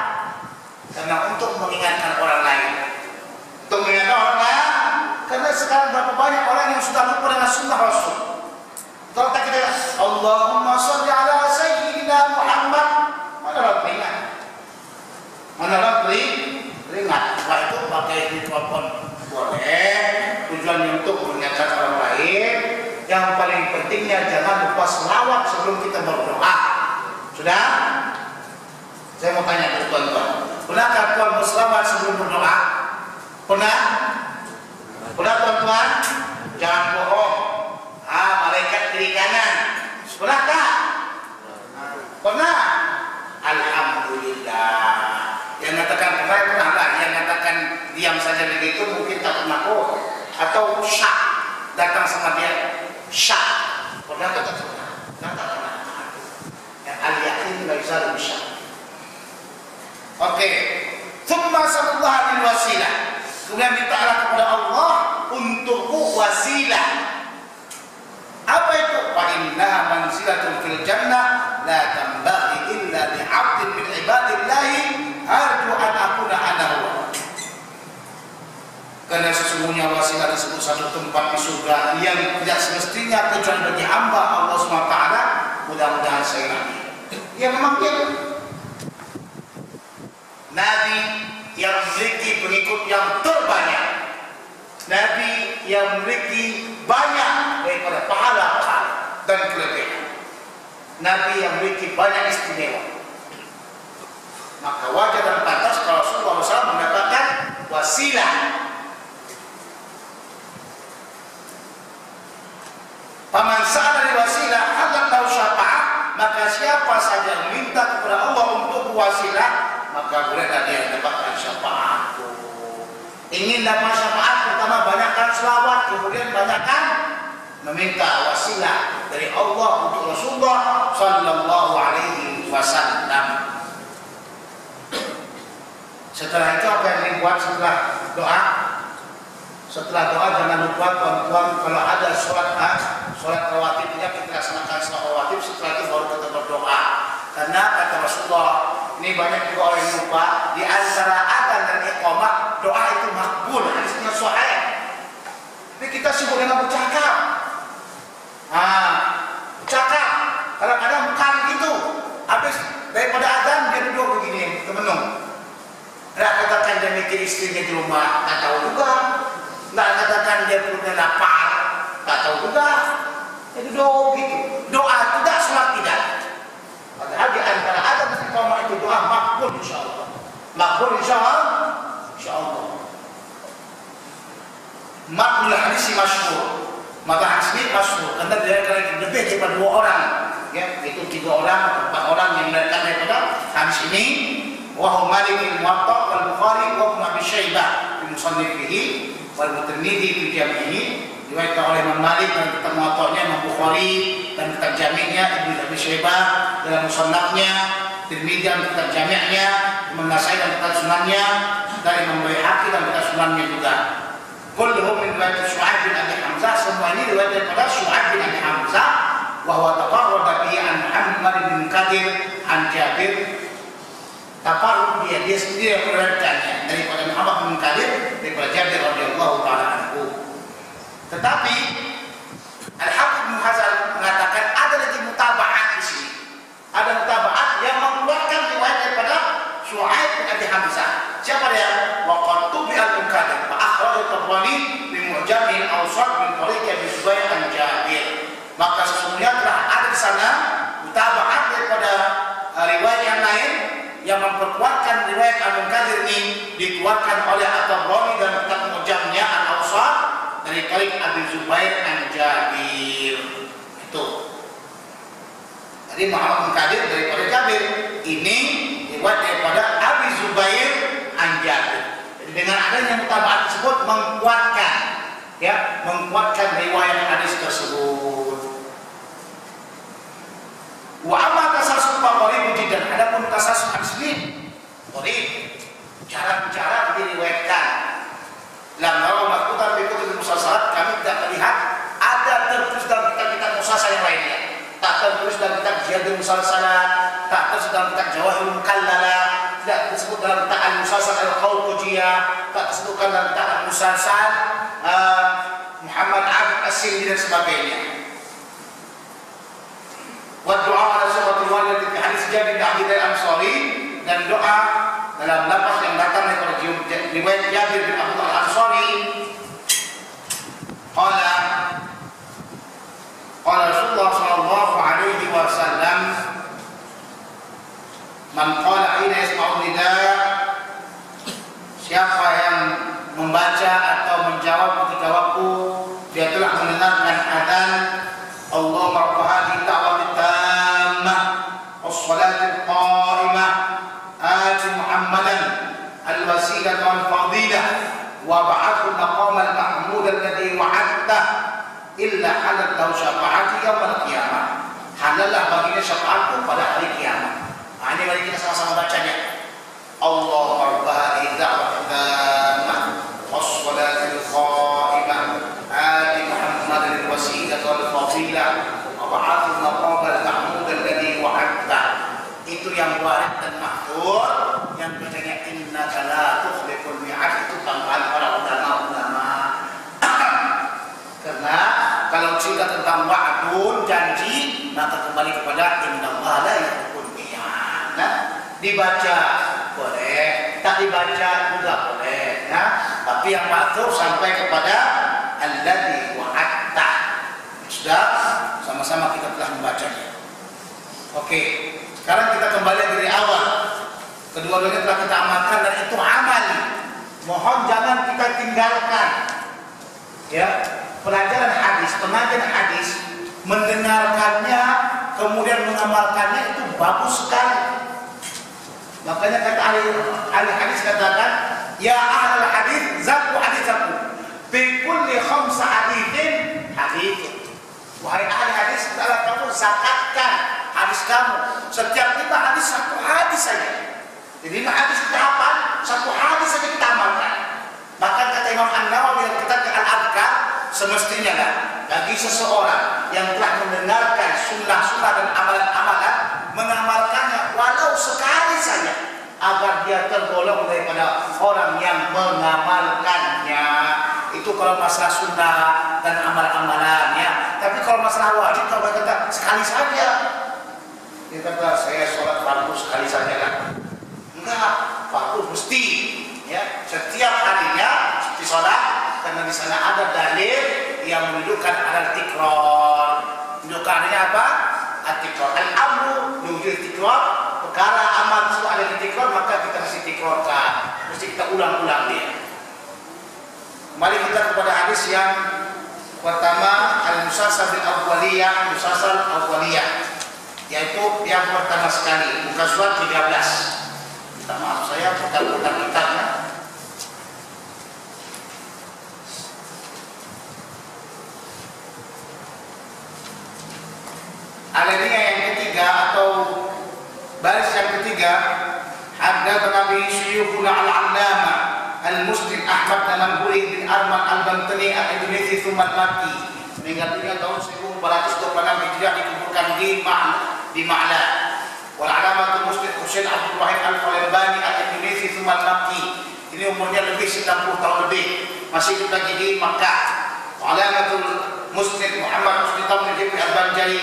Karena untuk mengingatkan orang lain, untuk mengingatkan orang lain, karena sekarang berapa banyak orang yang sudah lupa dengan sunnah Rasul. Kalau kita Allahumma salli ala Sayyidina Muhammad, mana orang ingat? Mana orang ingat? Setelah itu pakai mikrofon boleh, tujuannya untuk mengingatkan orang lain. Yang paling pentingnya jangan lupa selawat sebelum kita berdoa. Sudah? Saya mau tanya ke tuan-tuan. Pernahkah tuan berselawat sebelum berdoa? Pernah? Pernah tuan-tuan? Jangan bohong. Ah, malaikat kiri kanan. Pernahkah? Pernah? Alhamdulillah. Yang mengatakan pernah pernah lah. Yang mengatakan diam saja begitu mungkin tak pernah kok. Atau syak datang sama dia. Syak. Pernah tak pernah? Pernah. Yuzalu syak. Oke. Thumma sallallahu alaihi wasilah. Kemudian mintalah kepada Allah untukku wasilah. Apa itu? Wa innaha manzilatun fil jannah la tambaghi illa li 'abdin min ibadillahi arju an akuna ana. Karena sesungguhnya wasilah tersebut satu tempat di surga yang tidak semestinya kecuali bagi hamba Allah SWT mudah-mudahan saya nabi. Ya memang dia Nabi yang memiliki pengikut yang terbanyak Nabi yang memiliki banyak daripada pahala-pahala dan kelebihan. Nabi yang memiliki banyak istimewa. Maka wajar dan pantas kalau Rasulullah SAW mendapatkan wasilah. Paman dari wasilah, maka siapa saja yang minta kepada Allah untuk wasilah, maka bolehlah dia mendapatkan syafaatku. Ingin dapat syafaat pertama banyakkan selawat kemudian banyakkan meminta wasilah dari Allah untuk Rasulullah sallallahu alaihi wasallam. Setelah itu apa yang dibuat setelah doa? Setelah doa jangan lupa tuan-tuan kalau ada sholat sholat rawatibnya kita laksanakan sholat rawatib setelah itu baru kita berdoa. Karena kata Rasulullah ini banyak juga orang yang lupa di antara adzan dan iqamah doa itu makbul hadisnya sahih. Tapi kita sibuk dengan bercakap. Ah, bercakap. Kadang-kadang bukan gitu. Habis daripada adzan dia duduk begini, temenung. Nggak katakan dia mikir istrinya di rumah, nggak tahu juga. Nggak katakan dia perutnya lapar, nggak tahu juga. Jadi doa gitu. Doa tidak, sholat tidak. Padahal di antara ada dan iqamah itu doa makbul insya Allah. Makbul insya Allah. Insya Allah. Makbul hadis masyhur. Maka hadis ini masyhur karena dia lebih daripada dua orang. Ya, itu tiga orang atau empat orang yang melihatkan daripada hadis ini. Wahyu Malik bin Muwatta wal Bukhari wa Ibnu Abi Syaibah fi musannifihi wal Tirmidzi fi jami'ihi diriwayatkan oleh Imam Malik dan kitab Muwatta'nya Imam Bukhari dan kitab Jami'nya Ibnu Abi Syaibah dalam musannafnya Tirmidzi dan kitab Jami'nya Imam Nasai dan kitab Sunannya dan Imam Baihaqi dan kitab Sunannya juga. Kulluhum min riwayat Syu'aib bin Abi Hamzah semua ini riwayat daripada Syu'aib bin Abi Hamzah wa huwa tafarrada bihi an Muhammad bin Kadir an Jabir tafarrud dia dia sendiri yang meriwayatkannya daripada Muhammad bin Kadir daripada Jabir radhiyallahu taala anhu. Tetapi Al-Habib Ibnu Hazal mengatakan ada lagi mutabaat di sini. Ada mutabaat yang mengeluarkan riwayat daripada Shu'aib bin Abi Hamzah. Siapa dia? Wa qad tubi al-munkadir fa akhraj at-Tabrani bi mu'jamil awsat min tariq Abi Zubair an Jabir. Maka sesungguhnya telah ada di sana mutabaat daripada uh, riwayat yang lain yang memperkuatkan riwayat Al-Munkadir ini dikeluarkan oleh At-Tabrani dan kitab Mu'jamnya Al-Awsat dari tariq Abi Zubair an Jabir. Itu. Jadi Muhammad Munkadir daripada Jabir ini riwayat daripada Abi Zubair an Jabir. Jadi dengan adanya mutabaat tersebut menguatkan ya, menguatkan riwayat hadis tersebut. Wa amma tasasul faqarib dan adapun tasasul hadis ini qarib. Cara-cara diriwayatkan. Lam nara makutan fi kutub musasalat kami tidak melihat ada tertulis dalam kitab-kitab musasal yang lainnya. Tak tertulis dalam kitab jihadul musalsalat tak tertulis dalam kitab jawahirul mukallala tidak disebut dalam kitab al-musasal al-qawqujiyah tak disebutkan dalam kitab al-musasal uh, Muhammad Abid Asim dan sebagainya wa doa ala suratul walid fi hadis Jabir bin Abdullah Ansari dan doa dalam lafaz yang datang dari riwayat Jabir bin Abdullah Ansari. Qala qala Rasulullah sallallahu alaihi wasallam man qala ina yasma'u nida siapa yang membaca atau menjawab ketika waktu baginya syafaatku pada hari kiamat. Nah, ini mari kita sama-sama bacanya. Allah rabb hadhihi da'wah tammah was-salat al-qa'imah ati Muhammadan al-wasilah wal fadilah wab'athul maqamal mahmud alladhi wa'adta itu yang warid dan mahfud yang bacanya innaka la tukhliful mi'ad itu tambahan para ulama-ulama karena kalau cerita tentang wa'dun kembali kepada innallaha la yuhibbul mi'ad nah dibaca boleh tak dibaca juga boleh nah. Tapi yang matur sampai kepada alladhi wa'adta sudah sama-sama kita telah membacanya. Oke sekarang kita kembali dari awal. Kedua-duanya telah kita amalkan dan itu amal. Mohon jangan kita tinggalkan. Ya pelajaran hadis pengajian hadis mendengarkannya kemudian mengamalkannya itu bagus sekali. Makanya kata ahli, ahli hadis katakan ya ahli hadis zaku hadis zaku fi kulli khamsa hadithin hadith. Wahai ahli hadis adalah kamu zakatkan hadis kamu. Setiap lima hadis satu hadis saja. Jadi lima hadis kita hafal satu hadis saja kita amalkan. Bahkan kata Imam An-Nawawi dalam kitabnya Al-Adkar semestinya lah bagi seseorang yang telah mendengarkan sunnah-sunnah dan amalan-amalan mengamalkannya walau sekali saja agar dia tergolong daripada orang yang mengamalkannya. Itu kalau masalah sunnah dan amal-amalannya tapi kalau masalah wajib kalau kata sekali saja. Dia kata saya sholat fardu sekali saja kan. Enggak fardu mesti ya. Setiap harinya karena di sana ada dalil yang menunjukkan ada tikrar menunjukkannya apa? Al amru diwujud tikrar perkara amal itu ada di tikrar maka kita mesti tikrarkan mesti kita ulang-ulang dia. Kembali kita kepada hadis yang pertama al musasal bil awwaliyah musasal awwaliyah yaitu yang pertama sekali muka surat 13 minta maaf saya putar-putar kitabnya alinea yang ketiga atau baris yang ketiga ada Nabi Syuyukhuna al-Allama al-Muslim Ahmad dan Manhuri bin Arman al-Bantani al-Indonesia Maki meninggal dunia tahun 1426 Hijriah dikuburkan di Ma'la di Ma'la wal alamatul Muslim Husain Abdul Wahid al-Falembani al-Indonesia Thumman Maki ini umurnya lebih 90 tahun lebih. Masih hidup lagi di Makkah. Alamatul musnid Muhammad bin Jibril Al-Banjari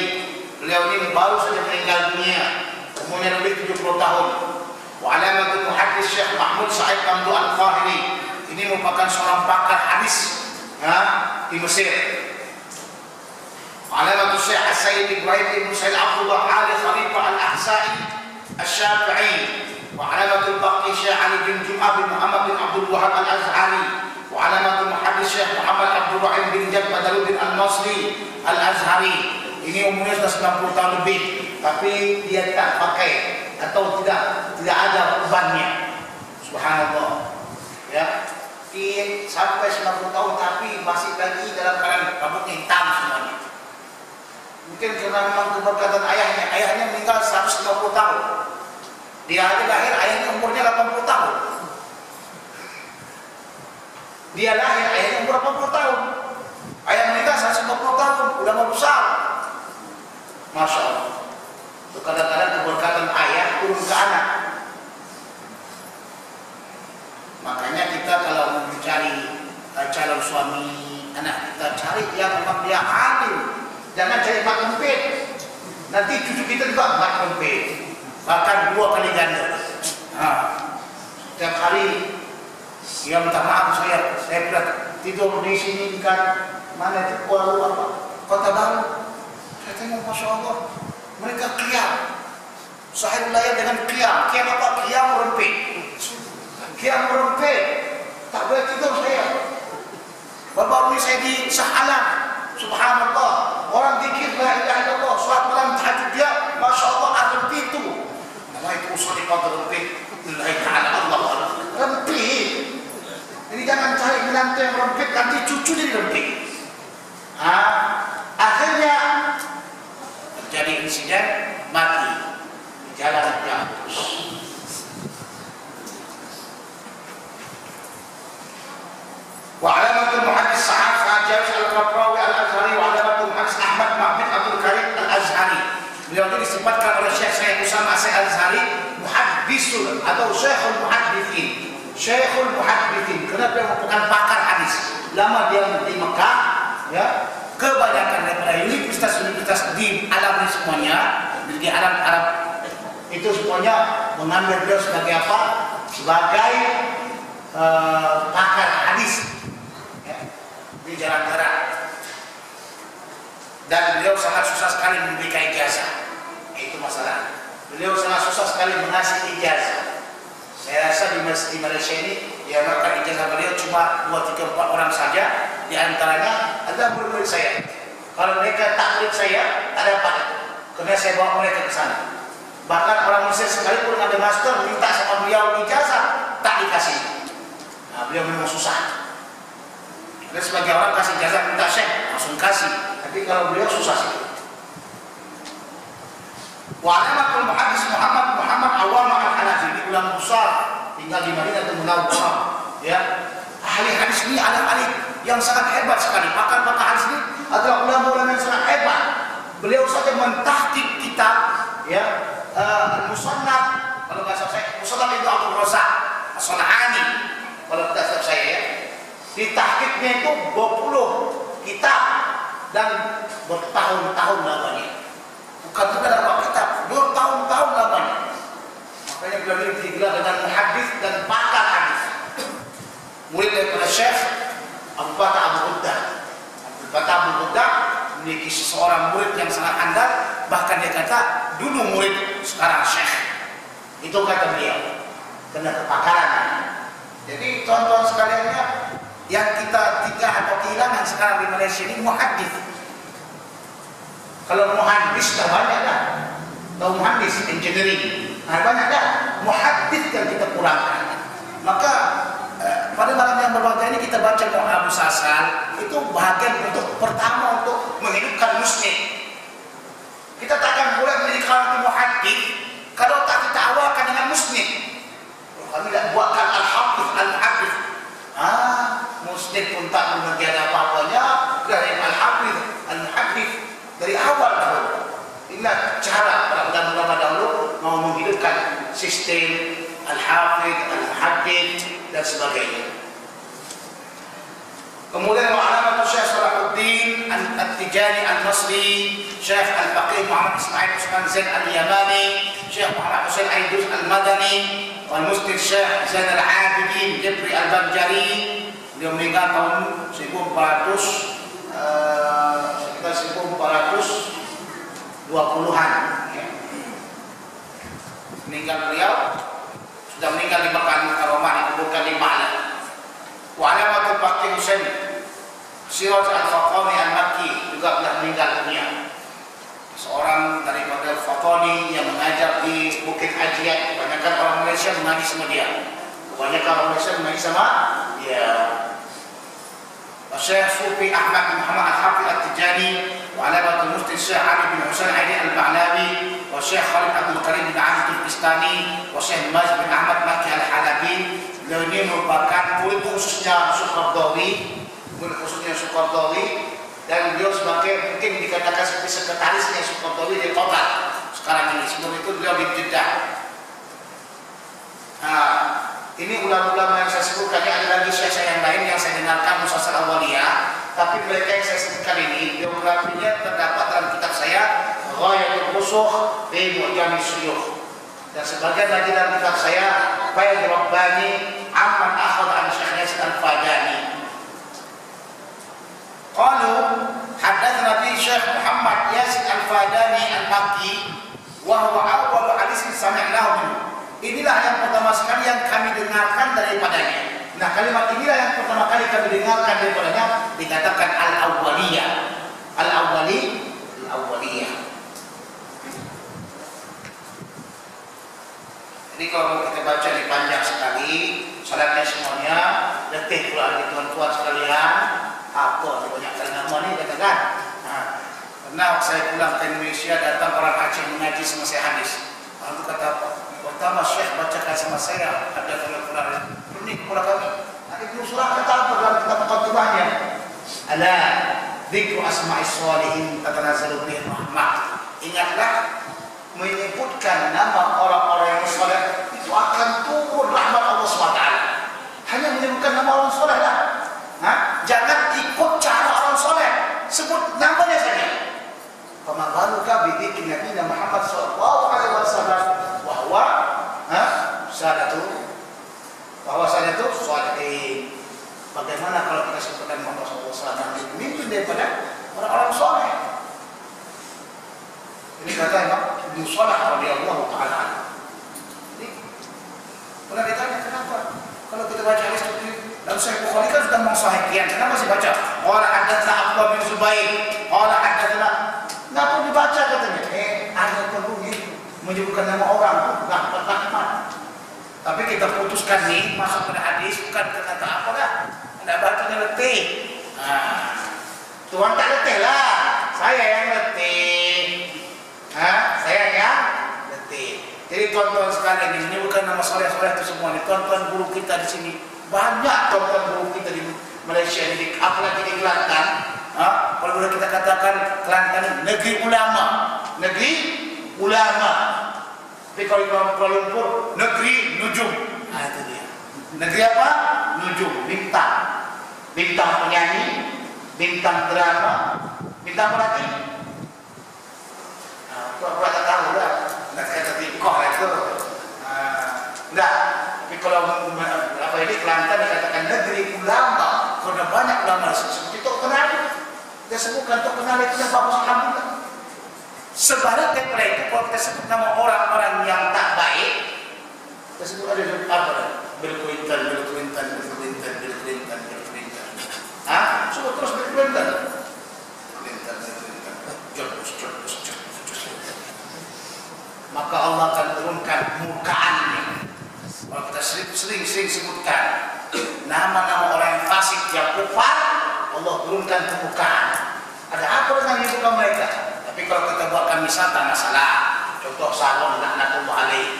beliau ini baru saja meninggal dunia umurnya lebih 70 tahun wa alamatul muhaddis Syekh Mahmud Sa'id Kamdu Al-Fahiri ini merupakan seorang pakar hadis ha, di Mesir علامة الشيخ السيد إبراهيم بن سيد عبد الله علي خليفة الأحسائي الشافعي وعلامة البقي الشيخ علي بن جمعة بن محمد بن عبد الوهاب الأزهري وعلامة المحدث الشيخ محمد عبد الرحيم بن جد بدر المصري الأزهري ini umurnya sudah 90 tahun lebih tapi dia tidak pakai atau tidak tidak ada bebannya subhanallah ya di sampai 90 tahun tapi masih lagi dalam keadaan rambutnya hitam semuanya Mungkin karena memang keberkatan ayahnya. Ayahnya meninggal 150 tahun. Dia aja lahir, ayahnya umurnya 80 tahun. Dia lahir, ayahnya umur 80 tahun. Ayah meninggal 150 tahun, udah mau besar. Masya Allah. Kadang-kadang keberkatan ayah turun ke anak. Makanya kita kalau mencari uh, calon suami anak kita cari yang memang dia adil Jangan cari mak kempit. Nanti cucu kita juga mak kempit. Bahkan dua kali ganda. Ha. Setiap hari dia minta maaf saya, saya pernah tidur di sini kan mana itu Kota Baru. Saya tengok masya Allah, mereka kiam. Sahih wilayah dengan kiam. Kiam apa? Kiam merempit. Kiam merempit. Tak boleh tidur saya. Bapak ini saya di Sahalan. Subhanallah. Orang dikir la ilaha illallah, salat malam tahajud dia, masya Allah ada itu. Nama itu usul di kota lebih, lillahi ta'ala Allah rempit. Jadi jangan cari menantu yang rempit, nanti cucu jadi rempit. Ah, akhirnya terjadi insiden mati di jalan yang terus. وعلامة المحدث سعاد فاجاز القبراوي الأزهري وعلامة المحدث أحمد محمد عبد الكريم الأزهري beliau ini disebutkan oleh Syekh Syekh Usama Syekh Azhari muhaddisul atau Syekhul Muhaddithin Syekhul Muhaddithin kenapa dia merupakan pakar hadis lama dia di Mekah ya kebanyakan daripada universitas-universitas di alam ini semuanya di alam Arab itu semuanya mengambil beliau sebagai apa? Sebagai uh, pakar hadis. Di jalan-jalan dan beliau sangat susah sekali memberikan ijazah. Itu masalah. Beliau sangat susah sekali mengasih ijazah. Saya rasa di Malaysia ini melakukan ijazah beliau cuma 2, 3, 4 orang saja. Di antaranya ada murid-murid saya. Kalau mereka tak murid saya apa itu karena saya bawa mereka ke sana. Bahkan orang Mesir sekalipun ada master minta sama beliau ijazah tak dikasih. Nah, beliau memang susah. Dan sebagai orang kasih jasa minta syekh langsung kasih. Tapi kalau beliau susah sih. Wa alamatul muhaddis Muhammad Muhammad Awam al-Hanafi ini ulama besar tinggal di Madinah dan Munawwarah ya. Ahli hadis ini adalah ahli yang sangat hebat sekali. Pakar-pakar hadis ini adalah ulama-ulama yang sangat hebat. Beliau saja mentahtik kitab ya uh, musannaf kalau bahasa saya musannaf itu Abdul Razak As-Sanani kalau bahasa saya ya di tahkiknya itu 20 kitab dan bertahun-tahun lamanya. Bukan sekedar kitab, bertahun-tahun lamanya. Makanya beliau ini digelar dengan muhadis dan pakar hadis. Murid daripada Syekh Abu Bakar Abu Buddha. Abu Bakar Abu Buddha memiliki seseorang murid yang sangat andal, bahkan dia kata dulu murid, sekarang Syekh. Itu kata beliau. Kena kepakaran. Jadi tonton sekaliannya yang kita tidak atau kehilangan sekarang di Malaysia ini muhadis. Kalau muhadis dah banyak dah. Tahu muhadis engineering. Nah, banyak dah. Yang kita kurangkan. Maka eh, pada malam yang berbahagia ini kita baca doa Abu Sasal itu bahagian untuk pertama untuk menghidupkan muslim. Kita takkan boleh menjadi kalau muhadis kalau tak kita awalkan dengan muslim. Kami tidak buatkan al-hafiz al-muhadis. Ah, muslim pun tak mengerti ada apa-apanya dari al-hafiz al-muhaddith dari awal dahulu inilah cara para ulama-ulama dahulu mau menghidupkan sistem Al-Hafidh, Al-Muhaddid dan sebagainya. Kemudian Mu'alamat Syekh Salahuddin Al-Tijani Al-Masri, Syekh Al-Faqih Muhammad Ismail Usman Zain Al-Yamani, Syekh Muhammad Hussein Aidus Al-Madani, Al-Mustid Syekh Zain Al-Abidin Jibri Al-Banjari, dia meninggal tahun 1400 uh, sekitar 1420-an ya meninggal beliau sudah meninggal di Mekah Roma dikuburkan di Ma'la wa alamatul Bakti Husain Siraj al-Fatani al-Makki juga telah meninggal dunia. Seorang dari model Fakoni yang mengajar di Bukit Ajiat ya. kebanyakan orang Malaysia mengaji sama dia. Kebanyakan orang Malaysia mengaji sama dia. Syekh Sufi Ahmad Muhammad Al-Hafid Al-Tijani وعلامه المفتي الشيخ علي بن حسين علي البعلابي والشيخ خالد عبد الكريم بن علي التركستاني والشيخ ماجد بن احمد مكي الحلبي beliau ini merupakan murid khususnya Sukardawi murid khususnya Sukardawi dan beliau sebagai mungkin dikatakan seperti sekretarisnya Sukardawi di kota sekarang ini sebelum itu beliau di Jeddah nah, ini ulama-ulama yang saya sebutkan ini ada lagi syekh yang lain yang saya dengarkan Musasal Awaliyah tapi mereka yang saya sebutkan ini biografinya terdapat dalam kitab saya Ghayatul Rusuh di Mu'jami Suyuh dan sebagian lagi dalam kitab saya Fayyad Rabbani Amman Akhad An Syekh Yasin Al-Fadani Qalu Haddathna bi Syekh Muhammad Yasin Al-Fadani Al-Makki wa huwa awwalu hadisin sami'nahu minhu. Inilah yang pertama sekali yang kami dengarkan daripadanya. Nah kalimat inilah yang pertama kali kami dengarkan daripadanya dikatakan al-awwaliyah. Al-awwali, al-awwaliyah. Jadi kalau kita baca di panjang sekali, salatnya semuanya, letih pula di tuan-tuan sekalian, apa banyak kali nama ni katakan. Nah, pernah saya pulang ke Indonesia datang orang Aceh mengaji sama saya hadis. Itu kata? Pertama Syekh bacakan sama saya ada Quran ini kepada kami. Nanti kata apa dalam kitab Muqaddimahnya? Ala dzikru asma'is sholihin tatanazzalu bihi rahmah. Ingatlah menyebutkan nama orang-orang yang soleh itu akan turun rahmat Allah SWT. Hanya menyebutkan nama orang soleh lah. Nah, jangan ikut cara orang soleh. Sebut namanya saja. Pemagaluka bidik Nabi Muhammad bahwa ha, sadatu bahwa saya itu salihin. Bagaimana kalau kita sebutkan Muhammad SAW pemimpin daripada orang-orang soleh? Ini kata Imam Ibnu Salah radhiyallahu taala. Jadi pernah ditanya kenapa kalau kita baca hadis seperti ini dan Sahih Bukhari kan sudah mensahihkan, kenapa sih baca? Qala hadatsana Abu bin Zubair, qala hadatsana Nggak perlu dibaca katanya. Eh, ada perlu menyebutkan nama orang tuh nggak rahmat. Tapi kita putuskan nih masuk pada hadis bukan kata apa dah. Tidak bacanya letih. Nah, Tuhan tak letih lah. Saya yang letih. Hah? Saya yang letih. Jadi tuan-tuan sekalian ini menyebutkan nama soleh-soleh itu semua nih. Tuan-tuan guru kita di sini banyak tuan-tuan guru kita di Malaysia ini, apalagi di Kelantan. Kalau boleh kita katakan Kelantan negeri ulama, negeri ulama. Tapi kalau di Kuala Lumpur negeri nujum. Nah itu dia. Negeri apa? Nujum, bintang. Bintang penyanyi, bintang drama, bintang lagi? Nah, pura-pura tak tahu lah. Nak kata tikoh itu. Nah, enggak. Tapi kalau apa ini Kelantan dikatakan negeri ulama, karena banyak ulama seperti itu kenapa? Kita sebutkan untuk kenal itu yang bagus alhamdulillah. Sebaliknya daripada itu, kalau kita sebut nama orang-orang yang tak baik, kita sebut ada apa? Berkuintan, berkuintan, berkuintan, berkuintan, berkuintan. Ah, coba terus. Berkuintan, berkuintan. Jodos, jodos, jodos, jodos. Maka Allah akan turunkan mukaannya. Kalau kita sering-sering sebutkan nama-nama orang yang fasik, yang kufar, Allah turunkan permukaan. Ada apa dengan hidup mereka? Tapi kalau kita buatkan misal tak masalah. Contoh Salon laknatullah alaih.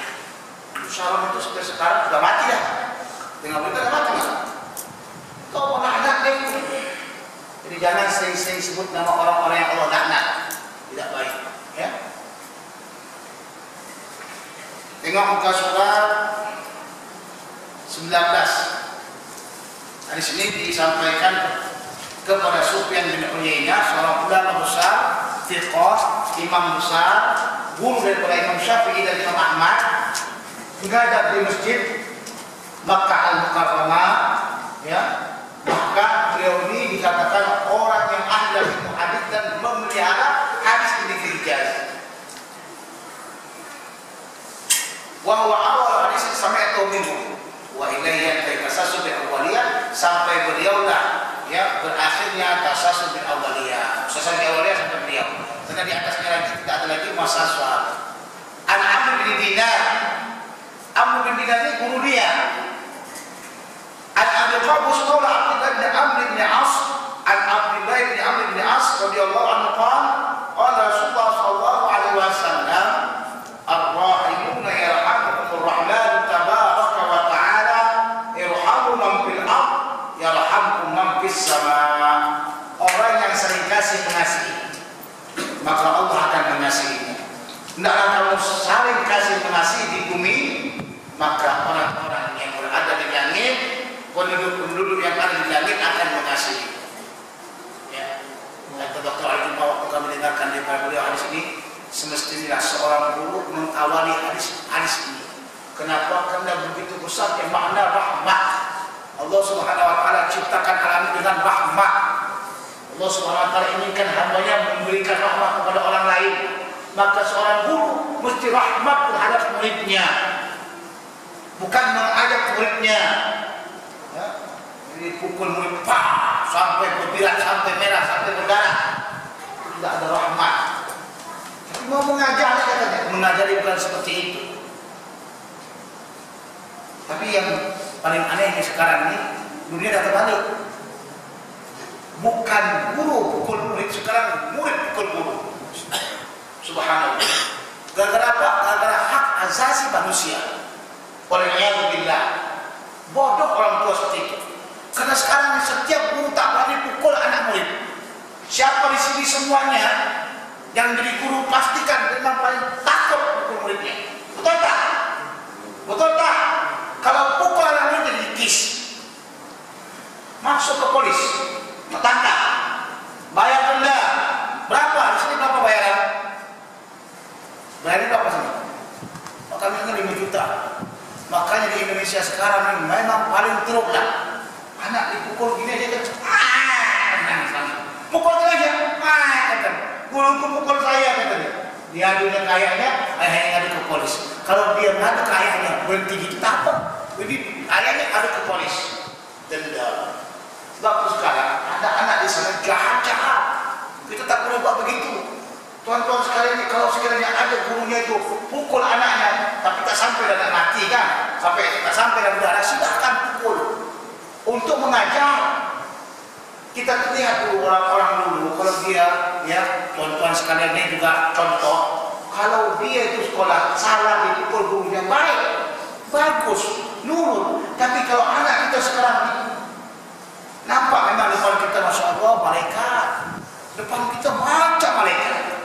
Salon itu sampai sekarang sudah mati dah. Dengan sudah mati lah. Kau melaknat dia. Jadi jangan sering-sering sebut nama orang-orang yang Allah laknat. Tidak baik. Ya. Tengok muka surat 19 Hadis ini disampaikan kepada Sufyan bin Uyainah seorang ulama besar, fiqh, imam besar, guru daripada Imam Syafi'i dan Imam Ahmad menghadap di masjid Makkah Al-Mukarramah ya maka beliau ini dikatakan orang yang ahli ilmu hadis dan memelihara hadis di negeri Hijaz. Wa huwa awal hadis sami'tu minhu wa ilayya tasasul bil awaliyah sampai beliau lah ya berakhirnya tasasul bil awaliyah. Tasasul bil awaliyah sampai beliau. Karena di atasnya lagi tidak ada lagi masa soal. An Amr bin Dinar. Amr bin Dinar ini guru dia. An Abi Qabus Maula Abdullah bin Amr bin As An Abdullah bin Amr bin As radhiyallahu anhu qala qala Rasulullah sallallahu alaihi wasallam Ar-Rahimuna yarhamukumur Rahman tabaraka wa ta'ala irhamu man fil ard yarhamkum man fis sama Orang yang sering kasih mengasihi maka Allah akan mengasihimu. Tidaklah kamu saling kasih mengasihi di bumi, maka orang-orang yang berada di langit, penduduk-penduduk yang ada di langit akan mengasihi. Ya. Kata Dr. Ali waktu kami dengarkan di beliau hadis ini, semestinya seorang guru mengawali hadis hadis ini. Kenapa? Karena begitu besar yang makna rahmat. Allah Subhanahu wa taala ciptakan alam dengan rahmat. Allah Subhanahu wa taala inginkan hambanya memberikan rahmat kepada orang lain. Maka seorang guru mesti rahmat terhadap muridnya. Bukan mengajak muridnya. Ya. Pukul murid pak sampai berbirat, sampai merah, sampai berdarah. Tidak ada rahmat. Tapi mau mengajari katanya, mengajari bukan seperti itu. Tapi yang paling aneh sekarang ini dunia dah terbalik bukan guru pukul murid sekarang murid pukul guru subhanallah gara-gara apa? gara-gara hak asasi manusia oleh billah bodoh orang tua seperti itu karena sekarang setiap guru tak berani pukul anak murid siapa di sini semuanya yang jadi guru pastikan memang paling takut pukul muridnya betul tak? betul tak? kalau pukul anak murid jadi kis masuk ke polis Ketangkap. Bayar denda. Berapa? Di sini berapa bayaran? Bayarnya berapa sih? Oh, kami kan 5 juta. Makanya di Indonesia sekarang ini memang paling teruk lah. Anak dipukul gini aja kan. Ah, nangis nangis. Pukul aja. Ah, kata. Pukul saya katanya. Dia adunya kayaknya, ayahnya ngadu ke polis. Kalau dia ngadu ke ayahnya, berhenti gitu. Apa? Jadi ayahnya ngadu ke polis. Denda. Sebab sekarang ada anak di sana jahat-jahat. Kita tak perlu buat begitu. Tuan-tuan sekalian kalau sekiranya ada gurunya itu pukul anaknya, tapi tak sampai dan mati kan, sampai tak sampai dan berdarah, silahkan pukul untuk mengajar. Kita lihat dulu orang-orang dulu kalau dia, ya tuan-tuan sekalian ini juga contoh, kalau dia itu sekolah salah dipukul gurunya baik, bagus, nurut. Tapi kalau anak kita sekarang Nampak memang depan kita Masya Allah malaikat Depan kita macam malaikat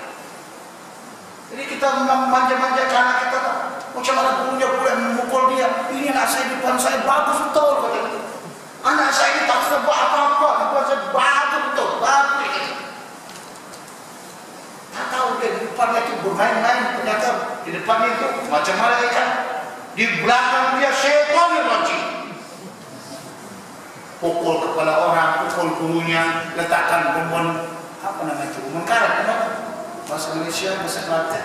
Jadi kita manja-manja ke anak kita Macam mana gurunya boleh memukul dia Ini anak saya depan saya bagus betul kata dia. Anak saya ini tak buat apa-apa Depan saya bagus betul Bagus kata. Tak tahu dia di depannya itu bermain-main Ternyata di depannya itu macam malaikat Di belakang dia syaitan yang rajin pukul kepala orang, pukul gurunya, letakkan bumbon apa nama itu? Bumbon karet, apa? Bahasa Indonesia, bahasa Kelantan.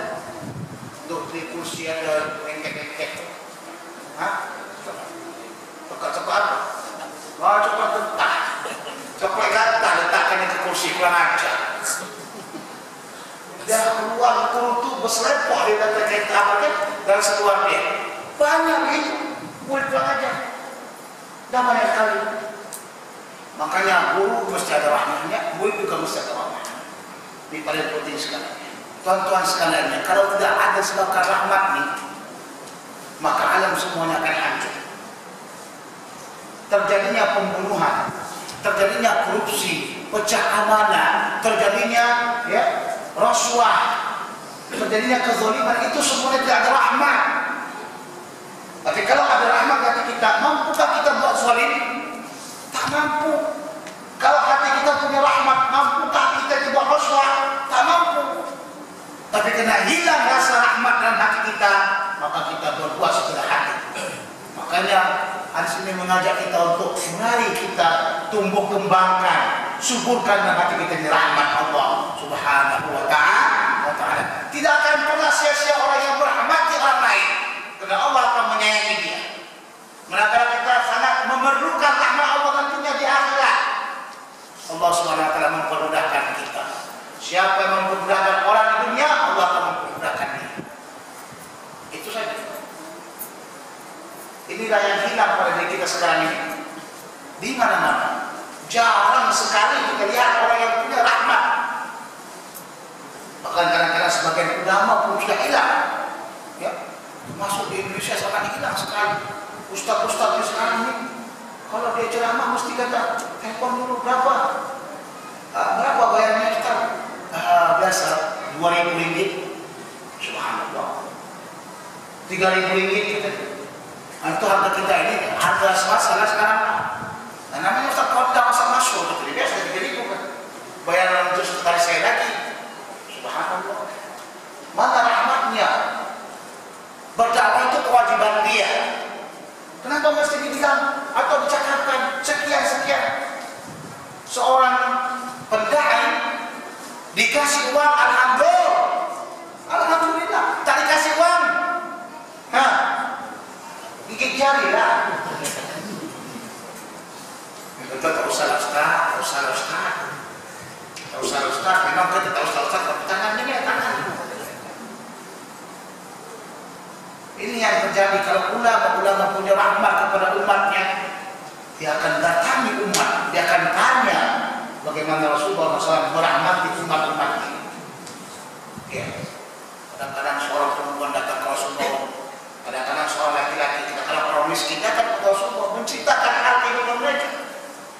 Untuk di kursi ada engkek-engkek. Hah? Coklat-coklat apa? Oh, coklat getah. Coklat getah letakkan ke kursi kurang ajar. Dia keluar guru itu berselepok di dalam kereta apa kan? Dan seluar dia. Banyak itu. Murid kurang ajar. Dah banyak sekali. Makanya guru mesti ada rahmatnya, murid juga mesti ada rahmatnya. Ini paling penting sekali. Tuan-tuan sekalian, kalau tidak ada sebabkan rahmat ini, maka alam semuanya akan hancur. Terjadinya pembunuhan, terjadinya korupsi, pecah amanah, terjadinya ya, rasuah, terjadinya kezoliman itu semuanya tidak ada rahmat. Tapi kalau ada rahmat nanti kita mampukah kita buat zalim? Tak mampu. Kalau hati kita punya rahmat, mampukah kita juga rasuah, Tak mampu. Tapi kena hilang rasa rahmat dan hati kita, maka kita berbuat sebelah hati. Makanya hadis ini mengajak kita untuk mari kita tumbuh kembangkan, suburkan dalam hati kita ini rahmat Allah Subhanahu wa taala. Tidak akan pernah sia-sia orang yang merahmati orang lain. Karena Allah akan menyayangi dia. Maka kita sangat memerlukan rahmat Allah tentunya di akhirat. Allah Subhanahu wa kita. Siapa yang mempermudahkan orang di dunia, Allah akan mempermudahkan dia. Itu saja. Inilah yang hilang pada diri kita sekarang ini. Di mana-mana. Jarang sekali kita lihat orang yang punya rahmat. Bahkan kadang-kadang sebagian ulama pun sudah hilang. Ya, masuk di Indonesia sangat hilang sekali. Ustaz-ustaz sekarang ini, kalau dia ceramah mesti kata, telepon dulu berapa? Uh, berapa bayarnya kita? Uh, biasa, 2000 ringgit. Subhanallah. 3000 ringgit kita. Nah, itu harga kita ini, harga swasta lah sekarang. Nah, namanya Ustaz tidak masa masuk, betul biasa 3000 kan. Bayaran untuk sekitar saya lagi. Subhanallah. Mana rahmatnya? Berdakwah itu kewajiban dia. Kenapa mesti dibilang atau dicakapkan sekian-sekian? Seorang pendai dikasih uang alhamdulillah. Alhamdulillah. Tak dikasih uang. Hah? Gigit jari lah. Itu tak usah lah Ustaz, tak usah lah Ustaz. Tak usah lah Ustaz, memang kita tak usah Ustaz, tapi tangan ini ya tangan. Ini yang terjadi kalau ulama-ulama punya rahmat kepada umatnya, dia akan datangi umat, dia akan tanya bagaimana Rasulullah SAW merahmati umat-umatnya. Ya. Kadang-kadang seorang perempuan datang ke Rasulullah, kadang-kadang seorang laki-laki, kadang-kadang orang miskin datang ke Rasulullah menceritakan hal kehidupan mereka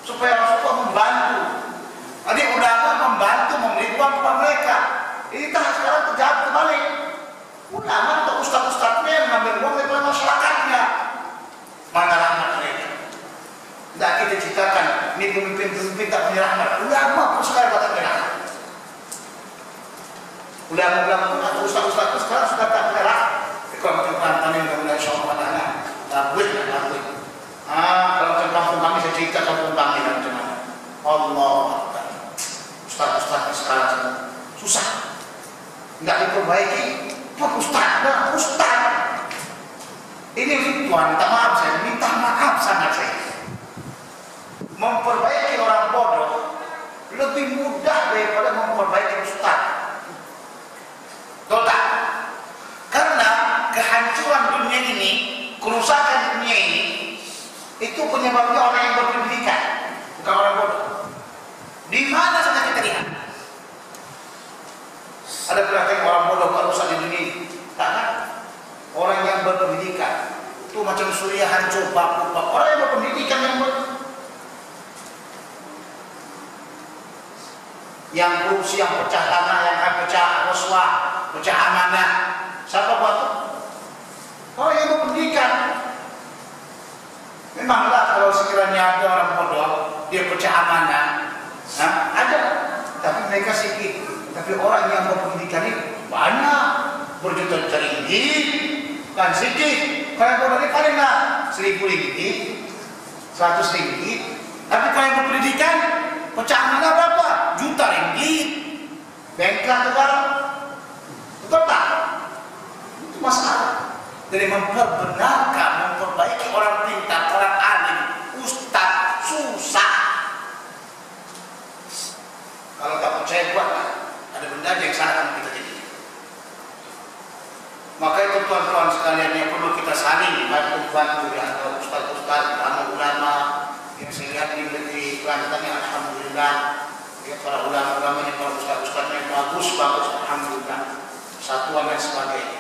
supaya Rasulullah membantu. Jadi ulama membantu memberi uang kepada mereka. Ini tak sekarang terjadi kembali. Ulama atau ustaz-ustaznya mengambil uang daripada masyarakatnya. Mana rahmat mereka? Tidak kita ceritakan, ini pemimpin-pemimpin tak punya rahmat. Ulama pun sekarang tak punya rahmat. Ulama-ulama atau ustaz-ustaz sekarang sudah tak punya rahmat. Kalau macam pantan yang kemudian insyaAllah ta'ala. Labut lah, labut. Ah, kalau kampung kami, saya cerita kami dan macam mana. Allah. Ustaz-ustaz sekarang susah. Tidak diperbaiki, Pak Ustaz, nah, Ustaz. Ini Tuhan, minta maaf saya, minta maaf sangat saya. Memperbaiki orang bodoh lebih mudah daripada memperbaiki Ustaz. Betul tak? Karena kehancuran dunia ini, kerusakan dunia ini, itu penyebabnya orang yang berpendidikan, bukan orang bodoh. Di mana saja kita lihat? Ada perhatian orang bodoh rusak di dunia ini? Tak kan? Orang yang macam surya hancur bak Orang yang berpendidikan yang ber... yang korupsi, yang pecah tanah, yang pecah roswah, pecah amanah. Siapa buat itu? Orang yang berpendidikan. Memanglah kalau sekiranya ada orang bodoh, dia pecah amanah, nah, ada. Tapi mereka sedikit. Tapi orang yang berpendidikan ini banyak, berjuta-juta ringgit, kan sedikit. Bodoh ini paling lah seribu ringgit, seratus ringgit. Tapi kalau yang berpendidikan, pecah mana berapa? Juta ringgit. Bengkak negara. Betul tak? Itu masalah. Jadi memperbenarkan, memperbaiki orang pintar, orang alim, ustaz, susah. Kalau tak percaya buatlah. Ada benda yang salah kita jadi. Itu tuan-tuan sekalian yang saling bantu-bantu atau ustaz-ustaz, ulama-ulama yang saya lihat di negeri Kelantan yang alhamdulillah. Ya para ulama-ulamanya, para ustaz-ustaznya bagus bagus alhamdulillah. Satuan dan sebagainya.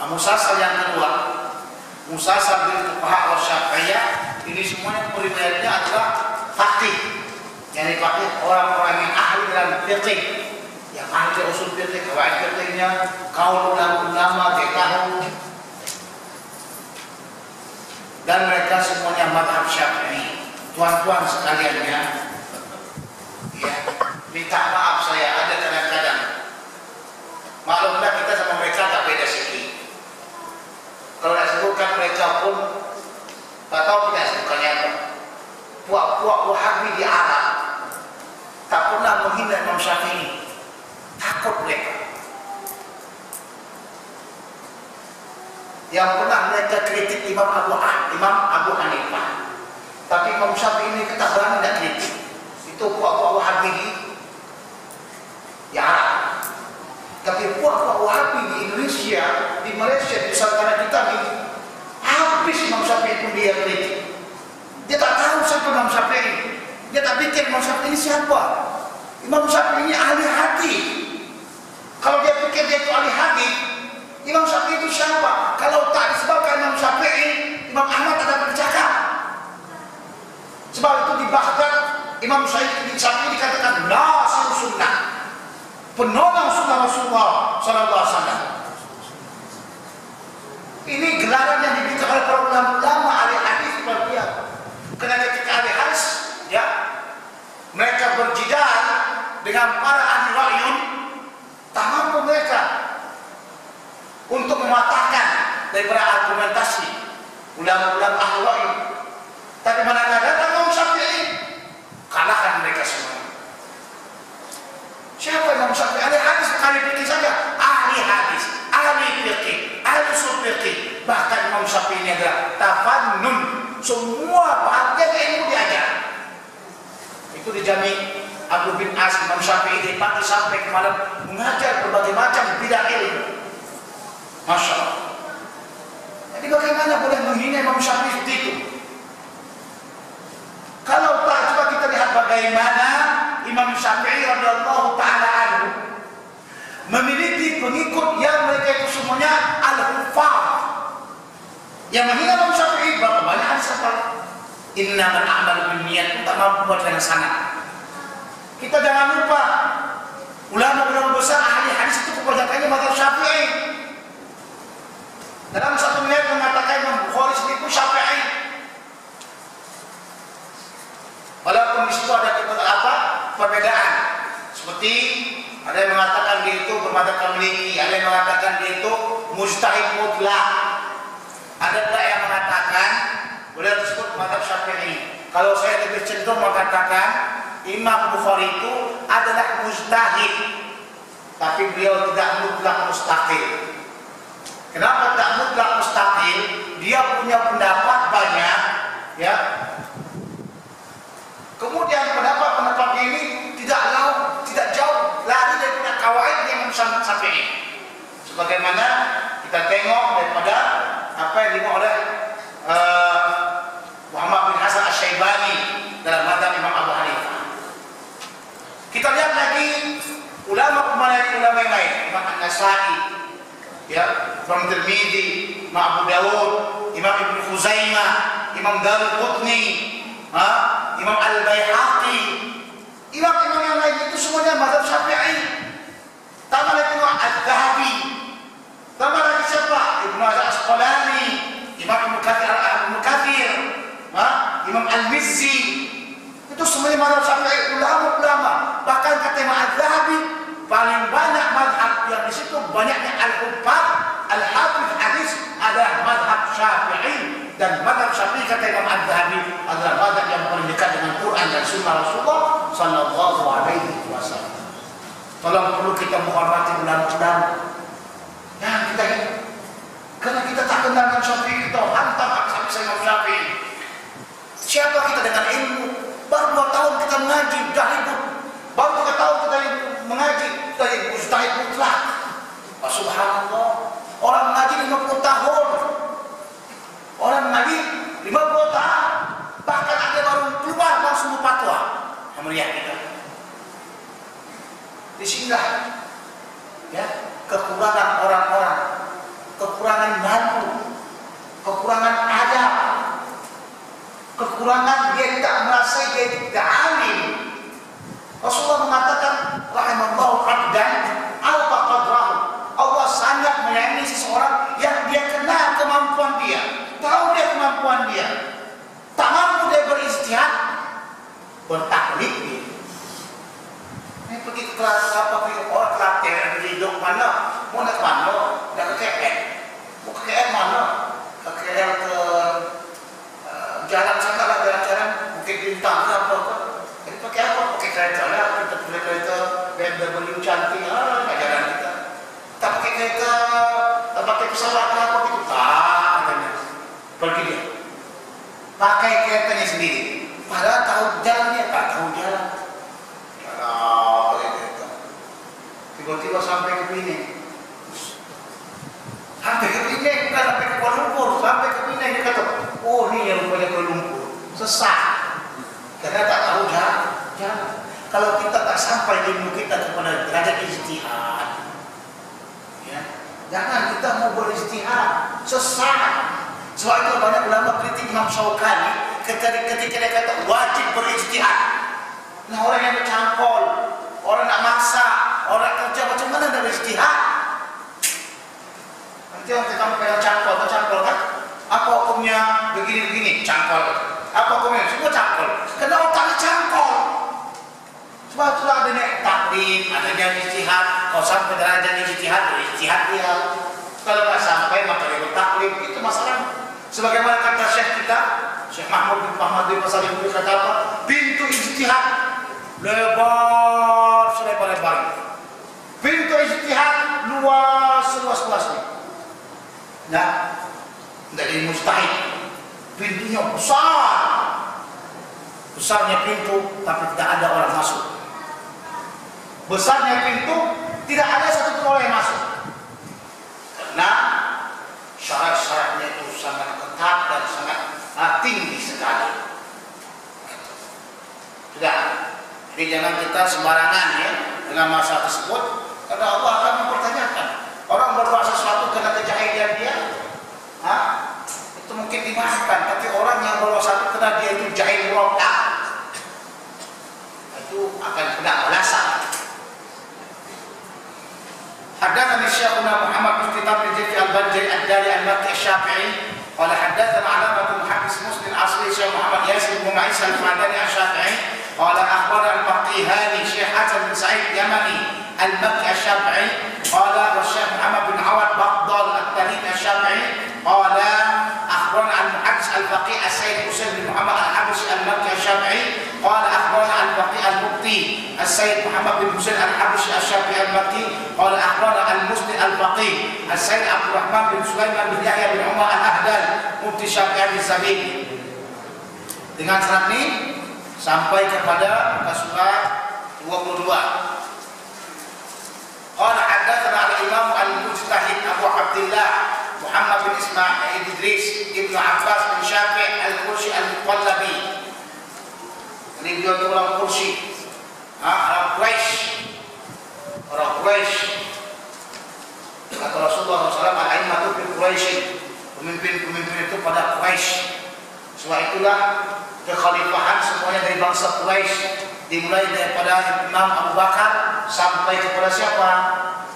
Musasal yang kedua, musasal bil fuqaha wa syafi'iyah ini semuanya periwayatnya adalah fakih. Yang dipakai orang-orang yang ahli dalam fikih, angke usul pitik gawa kau kaum ulama-ulama TKU dan mereka semuanya madhab syafi'i. Tuan-tuan sekalian ya. Iya. Minta maaf saya ada kadang-kadang. Maklumlah kita sama mereka tak beda segi kalau disebutkan mereka pun tak tahu tidak sebutkannya apa. Puak-puak wahabi di Arab. Tak pernah menghina Imam Syafi'i. Takut mereka. Yang pernah mereka kritik Imam Abu Ah, Imam Abu Hanifah. Tapi Imam Syafi'i ini kita berani tidak kritik. Itu puak-puak Wahabi di ya tapi puak-puak Wahabi di Indonesia, di Malaysia, di Nusantara kita ini habis Imam Syafi'i pun dia kritik. Dia tak tahu siapa Imam Syafi'i. Dia tak pikir Imam Syafi'i ini siapa. Imam Syafi'i ini ahli hati. Kalau dia pikir dia itu ahli hati, Imam Syafi'i itu siapa? Kalau tak disebabkan Imam Syafi'i, Imam Ahmad ada bercakap. Sebab itu di Imam Syafi'i dikatakan nasir sunnah. Penolong sunnah Rasulullah Sallallahu Alaihi Wasallam. Ini gelaran yang diberikan oleh para ulama-ulama ahli hadis seperti apa? Karena ketika ahli hadis, ya, mereka berjidal dengan para ahli rayun, tak mampu mereka untuk mematahkan daripada argumentasi ulama-ulama rayun. Tapi mana datang Imam Syafi'i, kalahkan mereka semua. Siapa Imam Syafi'i? Ahli hadis ahli fikih saja, ahli hadis, ahli fikih, ahli usul fikih. Bahkan Imam Syafi'i ini adalah tafannun. Semua bagian ilmu diajar. Itu dijamin Abu bin As Imam Syafi'i dari pagi sampai ke malam mengajar berbagai macam bidang ilmu. Masya Allah. Jadi bagaimana boleh menghina Imam Syafi'i itu? Kalau tak coba kita lihat bagaimana Imam Syafi'i radhiyallahu taala anhu memiliki pengikut yang mereka itu semuanya al-hufaz. Yang menghina Imam Syafi'i berapa banyak hadis a'malu bin niat tak mampu buat dengan sangat. Kita jangan lupa ulama-ulama besar ahli hadis itu kebanyakannya mazhab Syafi'i. Dalam satu menit mengatakan Imam Bukhari itu Syafi'i. Walaupun di situ ada apa? Perbedaan. Seperti ada yang mengatakan dia itu bermadzhab Maliki, ada yang mengatakan dia itu mujtahid mutlak. Ada pula yang mengatakan boleh disebut madzhab Syafi'i. Kalau saya lebih cenderung mengatakan Imam Bukhari itu adalah mujtahid, tapi beliau tidak mutlak mustaqil. Kenapa tak mutlak mustaqil? Dia punya pendapat banyak, ya. Kemudian pendapat-pendapat ini tidak jauh, tidak jauh lari daripada kawaid yang Imam Syafi'i. Sebagaimana kita tengok daripada apa yang dimau oleh uh, Muhammad bin Hasan Asy-Syaibani dalam madzhab Imam. Kita lihat lagi ulama ulama yang lain, Imam An-Nasai, ya, Imam Tirmidzi, Imam Abu Dawud, Imam Ibnu Khuzaimah, Imam Daruqutni, ha? Imam Al-Baihaqi, imam-imam yang lain itu semuanya mazhab Syafi'i. Tambah lagi Imam Al-Dhahabi. Tambah lagi siapa? Ibnu Al-Asqalani, Imam Ibnu Kathir Ibnu Kathir, ha? Imam Al-Mizzi. Itu semuanya mazhab Syafi'i ulama-ulama. Bahkan kata Imam paling banyak mazhab yang di situ banyaknya al-hubab, al-hafiz hadis adalah mazhab Syafi'i dan mazhab Syafi'i kata Imam Al-Dhahabi adalah mazhab yang paling dekat dengan Quran dan Sunnah Rasulullah Sallallahu Alaihi Wasallam. Tolong perlu kita menghormati ulama-ulama. Yang kita ini, karena kita tak kenal dengan Syafi'i kita hantam habis Imam Syafi'i. Siapa kita dengan ilmu? Baru dua tahun kita mengaji, dah ribut. Baru tiga tahun kita mengaji dari mustahil mutlak. Subhanallah. Orang mengaji 50 tahun. Orang mengaji 50 tahun. Bahkan ada baru keluar langsung fatwa. Melihat kita. Di sinilah ya kekurangan orang-orang, kekurangan malu, kekurangan kekurangan dia tidak merasa dia tidak alim. Rasulullah mengatakan rahimallahu abdan alfa qadrahu. Allah sangat menyayangi seseorang yang dia kenal kemampuan dia, tahu dia kemampuan dia. Tak mampu dia beristihad, bertaklid dia. Ini pergi ke kelas apa pergi orang kelas di hidup mana? Mau nak mana? Dah ke KL. Mau ke KL mana? jalan sekarang jalan-jalan. Mungkin bintangnya apa apa. Ini pakai apa? Pakai kereta lah kita punya kereta BMW cantik. Ah nggak jalan kita. Tak pakai kereta tak pakai pesawat lah apa gitu. Tak pergi dia. Sampai ilmu kita kepada derajat ijtihad. Ya. Jangan kita mau berijtihad sesat. Sebab itu banyak ulama kritik Imam Syaukani ketika, ketika dia kata wajib berijtihad nah orang yang bercampur orang nak masak orang kerja macam mana nak berijtihad nanti orang kata kamu campur atau campur kan? Apa hukumnya begini-begini? Campur apa hukumnya? Semua campur kena otaknya campur sebab itulah adanya takdim adanya ijtihad kalau sampai derajat ijtihad berijtihad dia. Kalau tak sampai maka dia bertaklim. Itu masalah. Sebagaimana kata syekh kita Syekh Mahmud bin Muhammad bin Masalim bin kata apa? Pintu ijtihad lebar selebar-lebar. Pintu ijtihad luas seluas-luasnya nah dari mustahil. Pintunya besar. Besarnya pintu tapi tidak ada orang masuk besarnya pintu tidak ada satu pun orang yang masuk. Karena syarat-syaratnya itu sangat ketat dan sangat tinggi sekali. Sudah. Jadi jangan kita sembarangan ya dengan masalah tersebut. Karena Allah akan mempertanyakan. Orang berbuat sesuatu kena kejahilan dia ha? itu mungkin dimaafkan. Tapi orang yang berbuat sesuatu kena dia itu jahil roda itu akan kena balasan حدثني شيخنا محمد بن كتاب الجيفي البنجي الداري المكي الشافعي قال حدثنا علامة المحدث مسلم الاصلي شيخ محمد ياسر بن عيسى الفاداني الشافعي قال أخبرنا البقيهاني شيخ حسن بن سعيد اليمني المكي الشافعي قال والشيخ محمد بن عوض بغداد التميمي الشافعي قال أخبرنا المحدث الفقيه السيد حسين بن محمد الحبشي المكي الشافعي قال المفتي السيد محمد بن حسين الحبشي الشافعي المكي قال اخبرنا المسلم الفقيه السيد عبد الرحمن بن سليمان بن يحيى بن عمر الاهدل مفتي الشافعي الزبيب dengan surat ini sampai kepada surat 22 قال حدثنا الامام المجتهد ابو عبد الله محمد بن اسماعيل ادريس ابن عباس بن شافع القرشي المقلبي ini beliau itu orang kursi orang Quraisy. Orang Quraisy. Kata Rasulullah SAW al-aimatu fil Quraisy. Pemimpin-pemimpin itu pada Quraisy. Sebab itulah kekhalifahan semuanya dari bangsa Quraisy dimulai daripada Imam Abu Bakar sampai kepada siapa?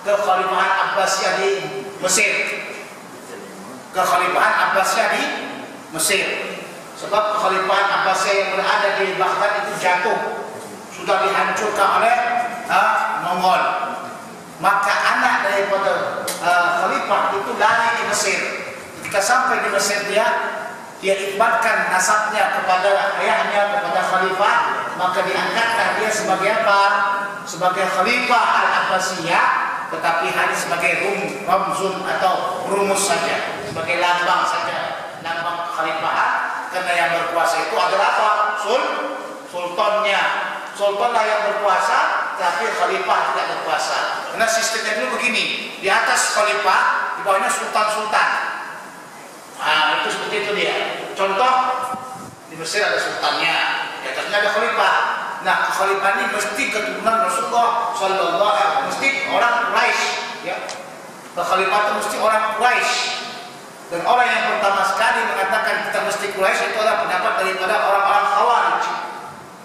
Kekhalifahan Abbasiyah di Mesir. Kekhalifahan Abbasiyah di Mesir. Sebab kekhalifahan Abbasiyah yang berada di Baghdad itu jatuh sudah dihancurkan oleh uh, Mongol. Maka anak daripada uh, khalifah itu lari ke Mesir. Ketika sampai di Mesir dia dia ibatkan nasabnya kepada ayahnya kepada khalifah. Maka diangkatlah dia sebagai apa? Sebagai khalifah al-Abbasiyah tetapi hanya sebagai rum, ramzun atau rumus saja. Sebagai lambang saja lambang kekhalifahan karena yang berkuasa itu adalah apa? Sul, sultannya. Sultanlah yang berkuasa, tapi khalifah tidak berkuasa. Karena sistemnya dulu begini, di atas khalifah, di bawahnya sultan-sultan. Nah, itu seperti itu dia. Contoh, di Mesir ada sultannya, di atasnya ada khalifah. Nah, khalifah ini mesti keturunan Rasulullah Sallallahu Alaihi Wasallam, mesti orang Quraisy, ya. Khalifah itu mesti orang Quraisy. Dan orang yang pertama sekali mengatakan kita mesti Quraisy itu adalah pendapat daripada orang-orang Khawarij.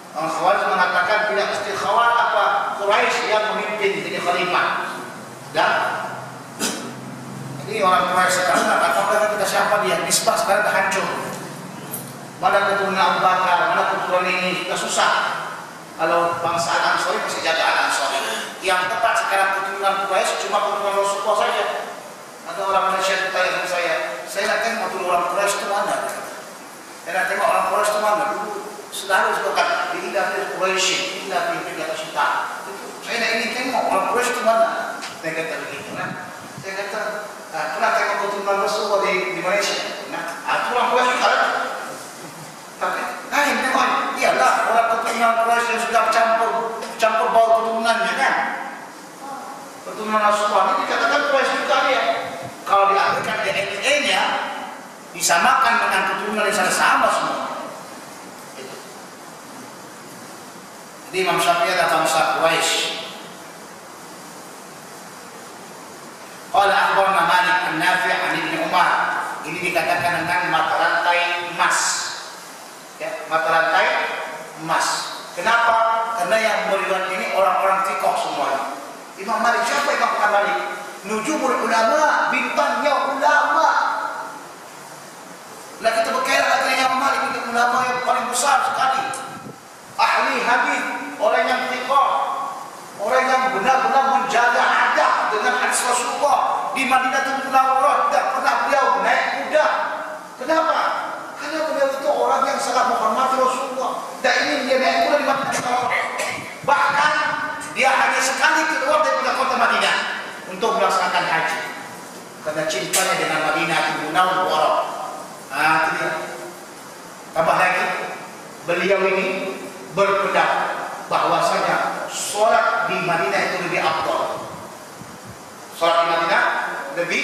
Khawarij mengatakan tidak mesti Khawarij apa Quraisy yang memimpin jadi khalifah. Dan ini orang Quraisy sekarang nggak tahu kita siapa dia. Nisbah sekarang dah hancur. Mana keturunan Abu Bakar, mana keturunan ini kita susah. Kalau bangsa Al-Ansari masih jaga Al-Ansari. Yang tepat sekarang keturunan Quraisy cuma keturunan Rasulullah saja. Ada orang Malaysia bertanya sama saya, saya nak tengok dulu orang Quraisy itu mana? Saya nak tengok orang Quraisy itu mana? Dulu selalu sebutkan di fi ila fi Quraisy ila fi tiga syita. Saya ini tengok orang Quraisy itu mana. Saya kata begitu kan. Saya kata ah, pernah tengok keturunan Rasulullah di, di Malaysia. Nah, ah, itu orang Quraisy juga ada. Tapi, nah ini tengok. Iyalah orang keturunan Quraisy yang sudah campur campur bau keturunannya kan. Keturunan Rasulullah ini dikatakan Quraisy juga dia. Kalau diambilkan DNA-nya disamakan dengan keturunan yang sama semua. Jadi Imam Syafi'i adalah bangsa Quraisy. Qala akhbarna Malik an Nafi' an Ibnu Umar. Ini dikatakan dengan mata rantai emas. Ya, mata rantai emas. Kenapa? Karena yang meriwayat ini orang-orang fikoh semuanya. Imam Malik siapa Imam Malik? Nujumul ulama, bintangnya ulama. Nah kita berkira lagi dengan Malik itu ulama yang paling besar sekali. Ahli hadis, orang yang fikoh, orang yang benar-benar menjaga adab dengan hadis Rasulullah di Madinatul Munawwarah tidak pernah beliau naik kuda. Kenapa? Karena beliau itu orang yang sangat menghormati Rasulullah. Dan ini dia naik kuda di Munawwarah. Bahkan dia hanya sekali keluar dari kota Madinah untuk melaksanakan haji. Karena cintanya dengan Madinatul Munawwarah. Ah, itu dia. Tambah lagi, beliau ini berpendapat bahwasanya sholat di Madinah itu lebih abdul. Sholat di Madinah lebih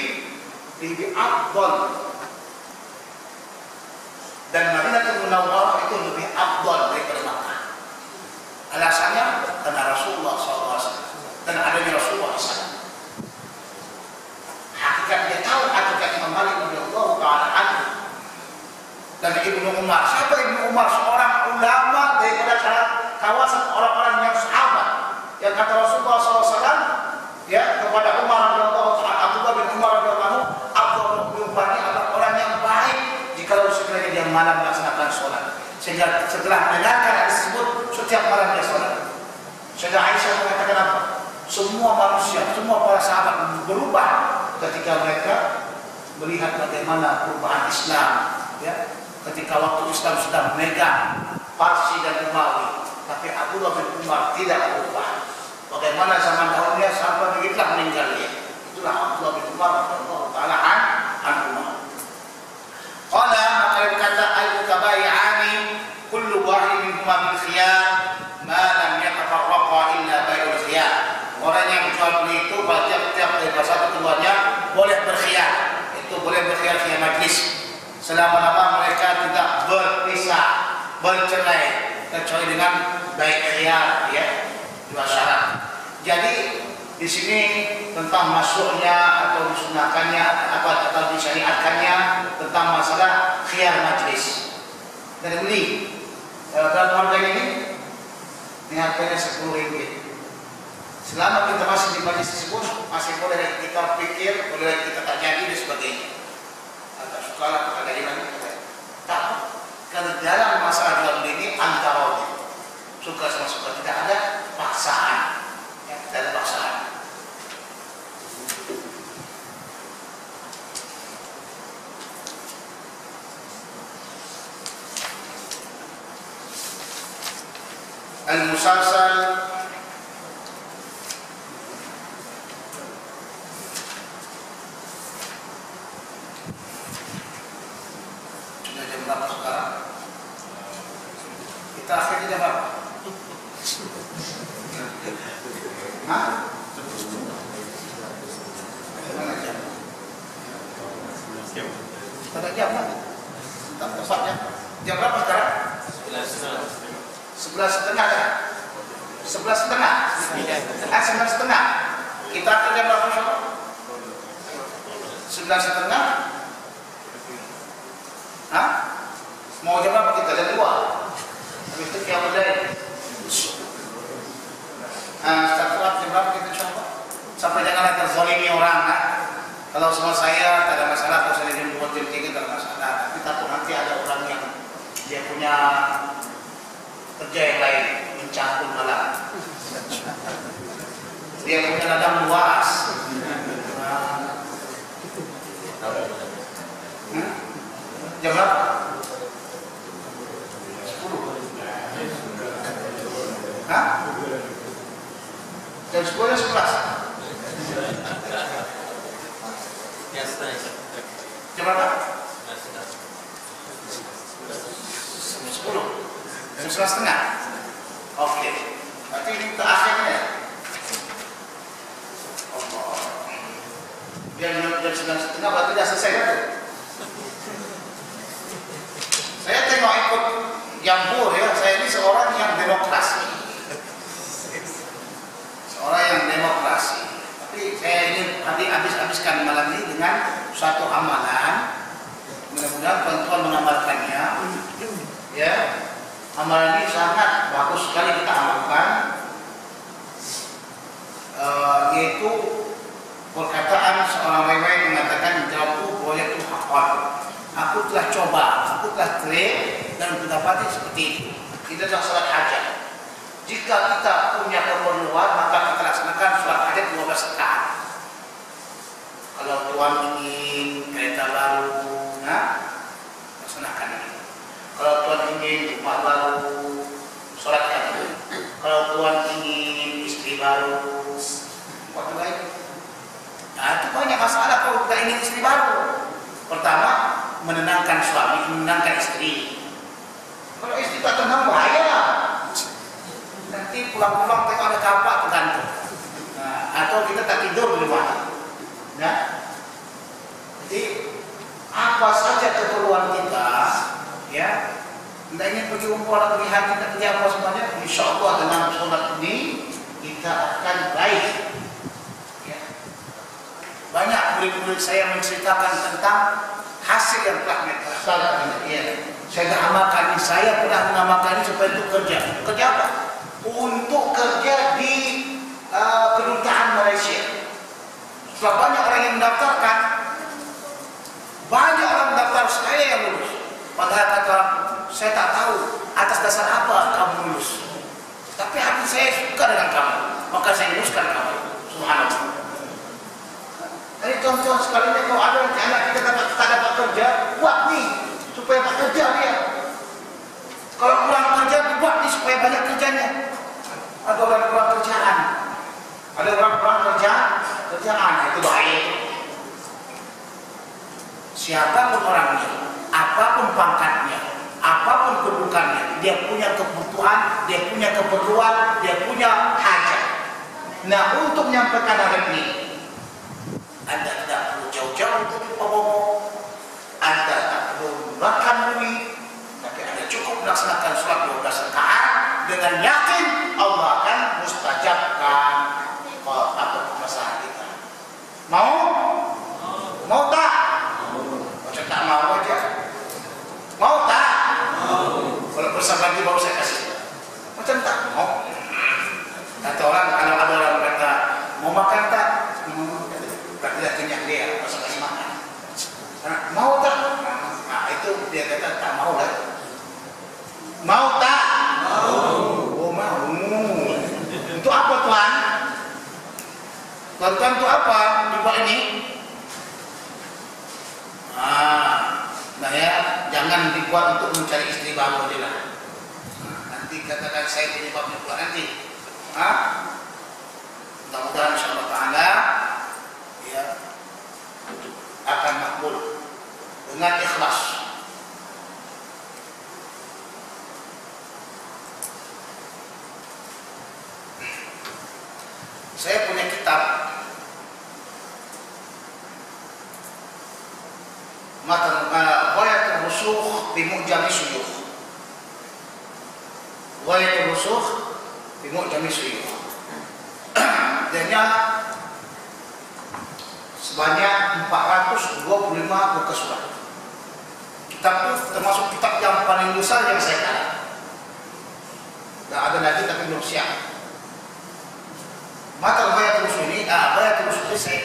lebih abdul. Dan Madinatul Munawwarah itu lebih abdul daripada Makkah. Alasannya karena Rasulullah SAW dan adanya Rasulullah SAW. Hakikat dia tahu hakikat Imam Malik radhiyallahu taala dan Ibnu Umar. Siapa Ibnu Umar? Kawasan orang-orang yang sahabat. Yang kata Rasulullah SAW ya kepada Umar radhiyallahu taala Abdullah bin Umar radhiyallahu Abdullah Umar ini adalah orang yang baik jika sekiranya dia malam melaksanakan sholat. Sehingga setelah mendengarkan hadis tersebut setiap malam dia sholat. Sehingga Aisyah mengatakan apa? Semua manusia, semua para sahabat berubah ketika mereka melihat bagaimana perubahan Islam ya ketika waktu Islam sudah memegang Parsi dan Umawi tapi Abdullah bin Umar tidak berubah bagaimana zaman dahulunya sampai begitulah meninggalnya itulah Abdullah bin Umar Allah taala an an Umar qala maka berkata al tabayani kullu wahid minhuma bil khiyar ma lam yatafarraqa illa bai'ul khiyar. Orang yang jual beli itu tiap-tiap dari satu keduanya boleh berkhiyar. Itu boleh berkhiyar khiyar majlis. Selama-lama mereka tidak berpisah, bercerai kecuali dengan baik khiyar ya dua syarat. Jadi di sini tentang masuknya atau disunahkannya atau atau disyariatkannya tentang masalah khiyar majlis. Dan beli dalam harga ini ini harganya sepuluh ringgit. Selama kita masih di majlis tersebut masih boleh kita pikir, boleh kita kaji dan sebagainya kalau ada di mana tak karena dalam masalah jual beli ini suka sama suka tidak ada paksaan ya, tidak ada paksaan Al-Musalsal berapa sekarang? Kita akhirnya jam berapa? Hah? Mana jam? Kan? Tak tepatnya. Jam berapa sekarang? Sebelas setengah kan? Sebelas setengah? Ah, sebelas setengah. Kita akhir jam berapa? Sebelas setengah? Hah? Mau jam berapa kita? Jam dua. Habis itu kiamat dari. Nah, setelah jam berapa kita coba? Sampai jangan terzolimi orang. Nah. Kalau sama saya tak ada masalah, kalau saya jam dua jam tiga tak ada masalah. Tapi takut nanti ada orang yang dia punya kerja yang lain, mencampur malam. Dia punya ladang luas. Hmm? Jam berapa? 10. Jam 10 jam 11. Yes, thanks. Jam berapa? That's enough. Jam 10. Jam 11 setengah. Oke. Berarti ini untuk akhirnya ya? Allah. Jam jam 9 setengah berarti sudah selesai kan? Saya tengok ikut Jambur ya, saya ini seorang yang demokrasi. Seorang yang demokrasi. Tapi saya ingin habis habis-habiskan malam ini dengan suatu amalan. Mudah-mudahan tuan-tuan mengamalkannya. Ya, amalan ini sangat bagus sekali kita amalkan. Eh, yaitu perkataan seorang wewe mengatakan jawabku boleh itu hakon. Aku telah coba, aku telah try dan mendapati seperti itu. Kita telah salat hajat. Jika kita punya keperluan, maka kita laksanakan sholat hajat 12 rakaat. Kalau Tuhan ingin kereta baru, nah, laksanakan itu. Kalau Tuhan ingin rumah baru, sholat hajat. Kalau Tuhan ingin istri baru, waktu lain. Nah, itu banyak masalah kalau kita ingin istri baru. Pertama, menenangkan suami, menenangkan istri. Kalau istri tak tenang bahaya. Nanti pulang-pulang tengok ada kapak tergantung. Nah, atau kita tak tidur di rumah. Nah, jadi apa saja keperluan kita, ya, kita ingin pergi umroh atau pergi haji, kita pergi apa semuanya, insya Allah dengan sholat ini kita akan baik. Ya. Banyak murid-murid saya menceritakan tentang hasil yang telah mereka lakukan. Ya. Saya dah amalkan ini, saya pernah mengamalkan supaya untuk kerja. Kerja apa? Untuk kerja di uh, kedutaan Malaysia. Setelah banyak orang yang mendaftarkan, banyak orang mendaftar saya yang lulus. Padahal kata saya tak tahu atas dasar apa kamu lulus. Tapi hati saya suka dengan kamu, maka saya luluskan kamu. Subhanallah. Jadi contoh sekali ini kalau ada anak kita dapat tak dapat kerja, buat nih supaya dapat kerja dia. Kalau kurang kerja, buat nih supaya banyak kerjanya. Ada orang kurang kerjaan, ada orang kurang kerja, kerjaan itu baik. Siapa pun orangnya, apa pun pangkatnya, apa pun kedudukannya, dia punya kebutuhan, dia punya keperluan, dia punya hajat. Nah, untuk menyampaikan hal ini, anda tidak perlu jauh-jauh untuk Pabomo. Anda tak perlu makan duit. Tapi Anda cukup melaksanakan sholat 12 rakaat dengan yakin Allah akan mustajabkan apa masalah kita. Mau? Mau tak? Macam tak mau aja. Mau tak? Kalau bersama lagi baru saya kasih. Macam tak mau. Kata orang kalau ada orang kata mau makan tak? Hmm, dah kenyang dia, masa kasih makan. Nah, mau tak? Nah, itu dia kata tak mau lah. Mau tak? Mau. Oh, mau. Untuk apa Tuhan? Tuan-tuan untuk apa dibuat ini? Ah, nah ya, jangan dibuat untuk mencari istri baru aja lah. Nah, nanti katakan saya penyebabnya pula nanti. Ah, mudah-mudahan insyaallah taala ya akan makbul dengan ikhlas. Saya punya kitab matan Ghayatul Rusukh bi Mu'jami Suyukh. Ghayatul Rusukh bi Mu'jami Suyukh. Adanya sebanyak 425 muka surat. Kitab itu termasuk kitab yang paling besar yang saya karang. Dan ada lagi tapi belum siap. Mata Bayatul Rusul ini, ah, Bayatul Rusul ini saya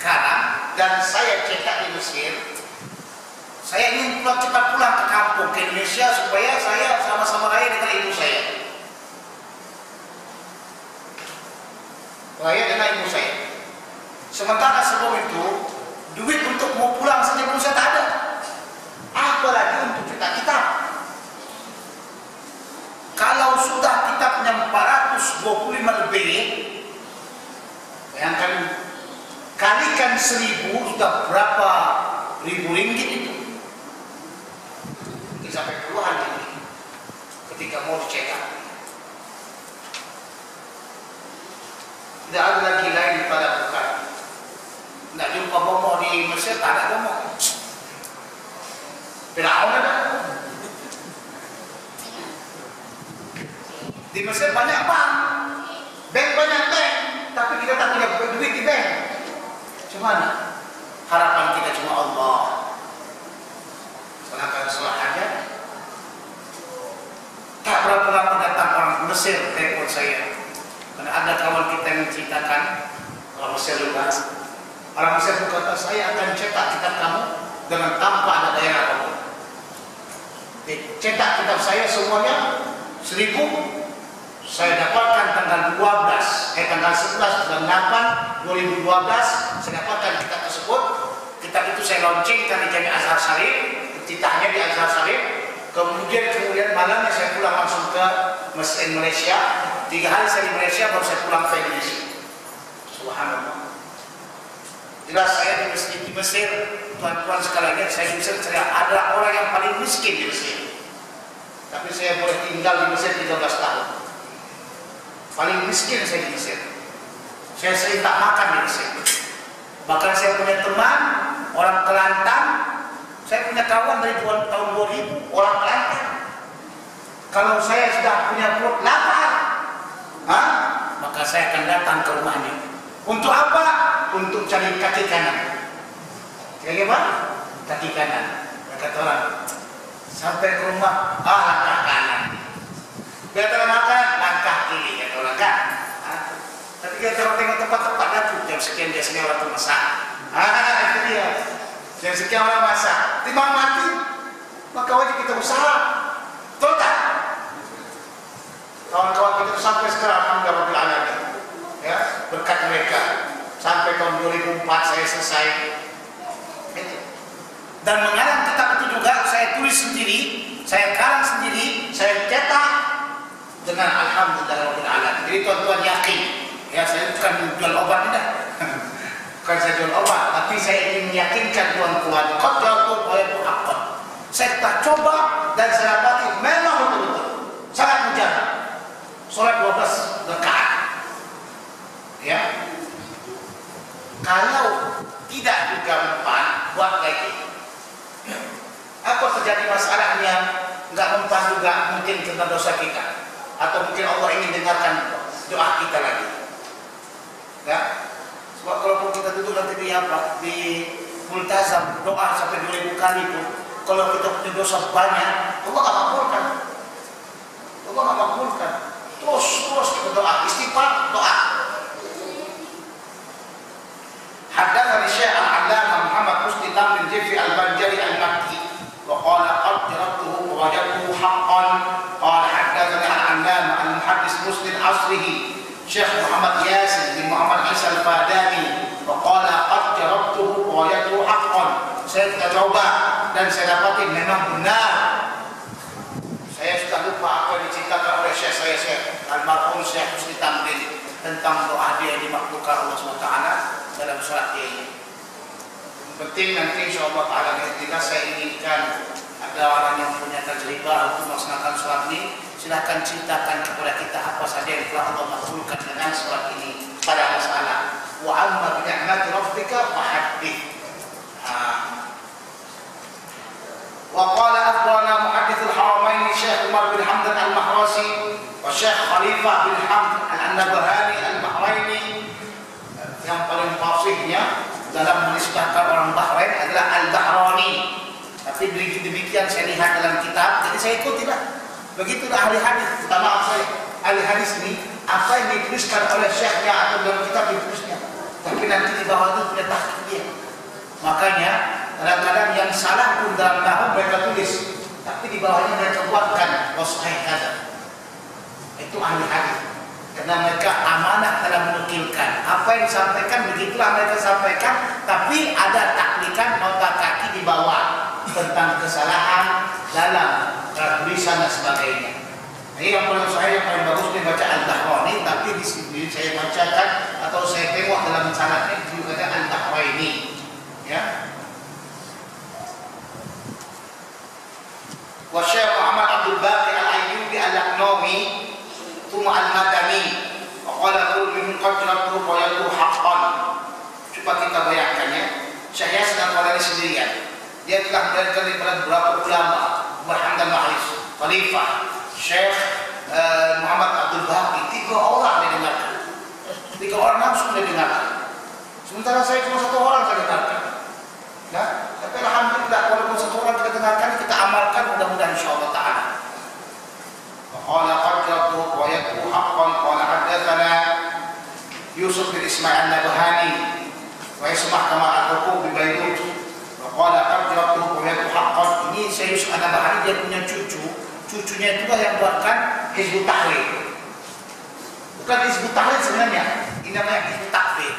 karang dan saya cetak di Mesir. Saya ingin pulang cepat pulang ke kampung ke Indonesia supaya saya sama-sama raya dengan ibu saya. Raya dengan ibu saya. Sementara sebelum itu, duit untuk mau pulang saja pun saya tak ada. Apalagi untuk cetak kitab. Kalau sudah kitabnya 425 lebih, seribu sudah berapa ribu ringgit itu? Mungkin sampai puluhan ringgit ketika mau dicetak. Tidak ada lagi lain pada bukan. Tidak jumpa bomo di Mesir tak ada bomo. Firaun ada di Mesir banyak bank tapi kita tak punya duit di bank Cuma harapan kita cuma Allah. Sedangkan sholat hajat tak berapa lama datang orang Mesir telepon saya. Karena ada kawan kita yang menceritakan orang Mesir juga. Orang Mesir berkata saya akan cetak kitab kamu dengan tanpa ada daerah apapun. Cetak kitab saya semuanya seribu saya dapatkan tanggal 12 eh tanggal 11 bulan 8 2012 saya dapatkan kitab tersebut. Kitab itu saya launchingkan di Jami Azhar Sarif titahnya di Azhar Sarif kemudian kemudian malamnya saya pulang langsung ke Mesir Malaysia. Tiga hari saya di Malaysia baru saya pulang ke Indonesia. Subhanallah. Jelas saya di Mesir, di Mesir tuan-tuan sekalian saya di Mesir saya ada orang yang paling miskin di Mesir. Tapi saya boleh tinggal di Mesir 13 tahun paling miskin saya di Mesir. Saya sering tak makan di Mesir. Bahkan saya punya teman orang Kelantan, saya punya kawan dari tahun, tahun 2000 orang Kelantan. Kalau saya sudah punya perut lapar, ha? maka saya akan datang ke rumahnya. Untuk apa? Untuk cari kaki kanan. Kaki apa? Kaki kanan. Kata orang, sampai ke rumah, ah langkah kanan. Biar makan, langkah kiri kan. Hah? Tapi kalau tengok tempat-tempat dapur jam sekian sekian orang tu masak. Ah itu dia. Jam sekian orang masak. Timbang mati, maka wajib kita usaha. Betul tak? Kawan-kawan kita sampai sekarang alhamdulillah alamin. Ya, berkat mereka sampai tahun 2004 saya selesai. Itu. Dan mengarang kitab itu juga saya tulis sendiri, saya karang sendiri, saya cetak dengan alhamdulillah. Jadi tuan-tuan yakin, ya saya bukan jual obat tidak. bukan saya jual obat, tapi saya ingin meyakinkan tuan-tuan, jatuh wa haqqan. Saya tak coba dan saya dapati memang betul-betul sangat menjaga. Salat 12 rakaat. Ya. Kalau tidak juga mempan, buat lagi. Apa terjadi masalahnya? Enggak mempan juga mungkin tentang dosa kita atau mungkin Allah ingin dengarkan doa kita lagi. Ya. Sebab kalaupun kita duduk nanti di apa? Di multazam doa sampai 2000 kali pun kalau kita punya dosa banyak, Allah akan makbulkan. Allah akan makbulkan. Terus terus kita doa, istighfar doa. Hadatsan Syekh Al-Allamah Syekh Muhammad Yasin bin Muhammad Isa Al-Fadani Waqala qad jarabtuhu wa yadu haqqan. Saya sudah coba dan saya dapati memang benar. Saya sudah lupa apa yang diceritakan oleh Syekh saya Syekh. Almarhum Syekh Husni Tamrin Tentang doa dia yang dimaklukan Allah SWT dalam surat dia ini. Penting nanti insyaAllah ta'ala ketika saya inginkan ada orang yang punya tajribah untuk melaksanakan surat ini silakan ceritakan kepada kita apa saja yang telah Allah makbulkan dengan surat ini pada masalah. Wa amma bi'amati rabbika fahaddith. Wa qala akhbarana muhaddithul haramain Syekh Umar bin Hamdan Al-Mahrasi wa Syekh Khalifah bin Hamd al-Nabhani Al-Bahraini yang paling fasihnya dalam menisbahkan orang Bahrain adalah Al-Bahrani. Tapi demikian saya lihat dalam kitab, jadi saya ikutilah. Begitulah ahli hadis, pertama saya ahli hadis ini apa yang dituliskan oleh syekhnya atau dalam kitab ditulisnya. Tapi nanti di bawah itu punya tahqiq. Makanya kadang-kadang yang salah pun dalam nahu mereka tulis, tapi di bawahnya mereka buatkan wasahih kata. Itu ahli hadis. Karena mereka amanah dalam menukilkan Apa yang disampaikan begitulah mereka sampaikan Tapi ada taklikan nota kaki di bawah Tentang kesalahan dalam tulisan dan sebagainya Ini yang paling saya yang paling bagus ini baca Al-Dahrani tapi di sini saya bacakan atau saya tengok dalam sanadnya juga ada Al-Dahraini. Ya. Wa Syekh Muhammad Abdul Baqi Al-Ayyubi Al-Aqnawi thumma Al-Madani wa qala min qadratu wa yadu haqqan. Coba kita bayangkan ya. Saya sedang ini sendirian. Dia telah belajar daripada beberapa ulama, berhamdan mahris, khalifah, Syekh uh, Muhammad Abdul Baqi, tiga orang dia dengarkan. Tiga orang langsung dia dengarkan. Sementara saya cuma satu orang saya dengarkan. Ya, tapi alhamdulillah walaupun satu orang kita dengarkan kita amalkan mudah-mudahan insyaallah taala. قال قدرت ويده حقا قال حدثنا يوسف بن اسماعيل النبهاني ويسمع كما الحقوق ببيروت وقال قدرت ويده حقا ini saya Yusuf An-Nabahani dia punya cucu. Cucunya itulah yang buatkan Hizbut Tahrir. Bukan Hizbut Tahrir sebenarnya. Ini namanya Hizbut Takfir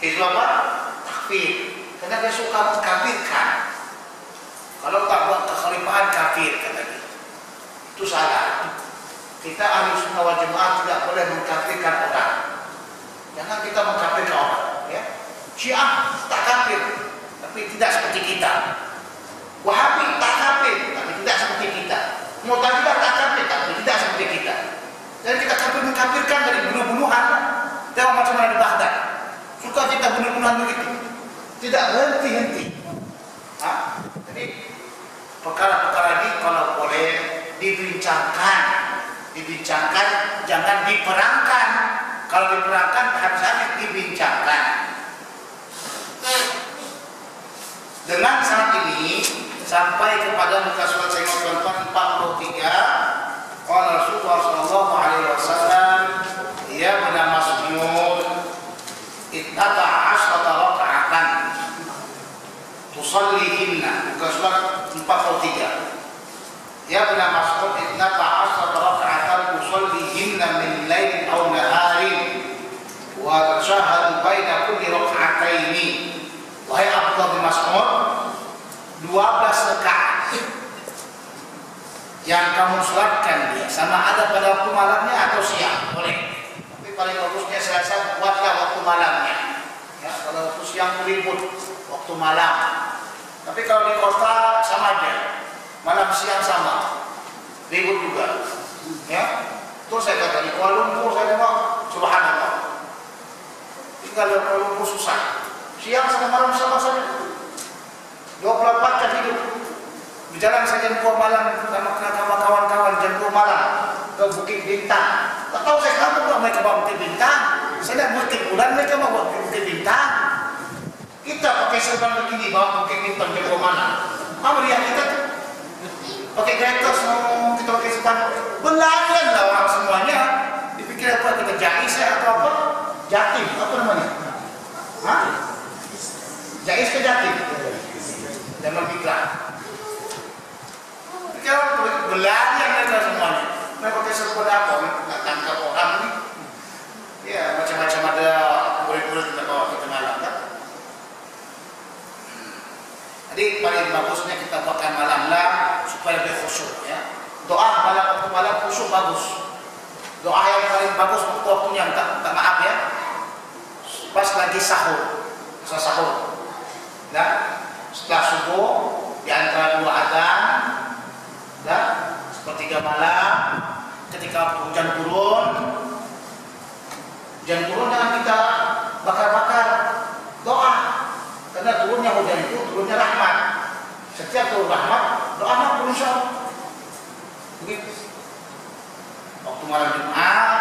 Hizbut apa? Takfir karena dia suka mengkafirkan. Kalau tak buat kekhalifahan kafir kata dia. Itu salah. Kita ahli sunnah wal jemaah tidak boleh mengkafirkan orang. Jangan kita mengkafirkan orang ya. Syiah tak kafir tapi tidak seperti kita Wahabi tak kafir. Tapi tidak seperti kita. Mu'tazilah tak kafir tapi tidak seperti kita. Dan kita kafir mengkafirkan dari bunuh-bunuhan. Tengok macam mana di Baghdad? Suka kita bunuh-bunuhan begitu? Tidak berhenti-henti jadi perkara-perkara ini kalau boleh dibincangkan dibincangkan jangan diperangkan. Kalau diperangkan harusnya dibincangkan. Dengan sangat ini sampai kepada muka surat saya tuan-tuan 43 qala Rasulullah sallallahu alaihi wasallam ya bin Mas'ud ittaba asrata raka'atan tusallihinna muka surat 43 ya bin Mas'ud ittaba asrata raka'atan tusallihinna min lailin aw naharin wa tashahhadu baina kulli raka'ataini Wahai Abdullah bin Mas'ud 12 rakaat yang kamu sholatkan dia. Sama ada pada waktu malamnya atau siang? Boleh. Tapi paling bagusnya saya rasa buatlah waktu malamnya. Ya kalau waktu siang ribut waktu malam. Tapi kalau di kota sama aja. Malam siang sama. Ribut juga. Ya. Terus saya kata di Kuala Lumpur saya tengok subhanallah. Tinggal di Kuala Lumpur susah. Siang sampai malam sama saja. 24 jam hidup berjalan saya jam 2 malam sama kawan-kawan jam 2 malam ke Bukit Bintang. Tak tahu saya kenapa pula mereka bawa Bukit Bintang. Saya nak Bukit Bulan mereka bawa Bukit Bintang. Kita pakai serban begini bawa Bukit Bintang jam 2 malam apa dia? Kita tu. Pakai kereta semua kita pakai serban. Belajar lah orang semuanya. Dipikir apa kita jais atau apa? Jatim apa namanya? Hah? Jais ke jatim? Zaman pikir. Kalau berlari yang mereka semuanya, mereka pakai serba apa? Nak tangkap orang ni. Ya, macam-macam ada murid-murid kita bawa kita malam kan? Jadi paling bagusnya kita buatkan malam lah supaya lebih khusyuk ya. Doa malam waktu malam khusyuk bagus. Doa yang paling bagus waktu waktunya tak, tak maaf ya. Pas lagi sahur, masa sahur. Ya, setelah subuh di antara dua adzan ya, sepertiga malam ketika hujan turun hujan turun jangan kita bakar-bakar doa. Karena turunnya hujan itu turunnya rahmat. Setiap turun rahmat doa pun insya begitu waktu malam Jumat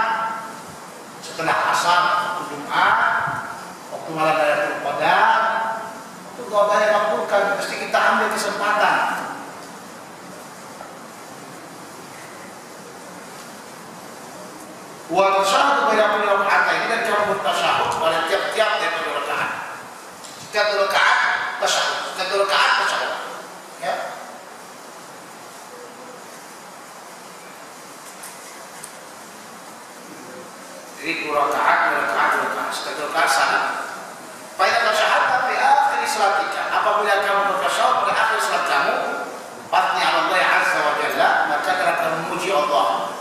setelah asar waktu Jumat waktu malam Lailatul Qadar itu doa yang makbulkan mesti kita ambil kesempatan wa tasyahud pada kulli rakaat ini dan bertasyahud. Pada tiap-tiap daripada rakaat. Rakaat ya. Jadi dua rakaat dua tasyahud tapi akhir salatika apabila kamu pada akhir salat kamu? Allah Azza wa Jalla. Maka Allah.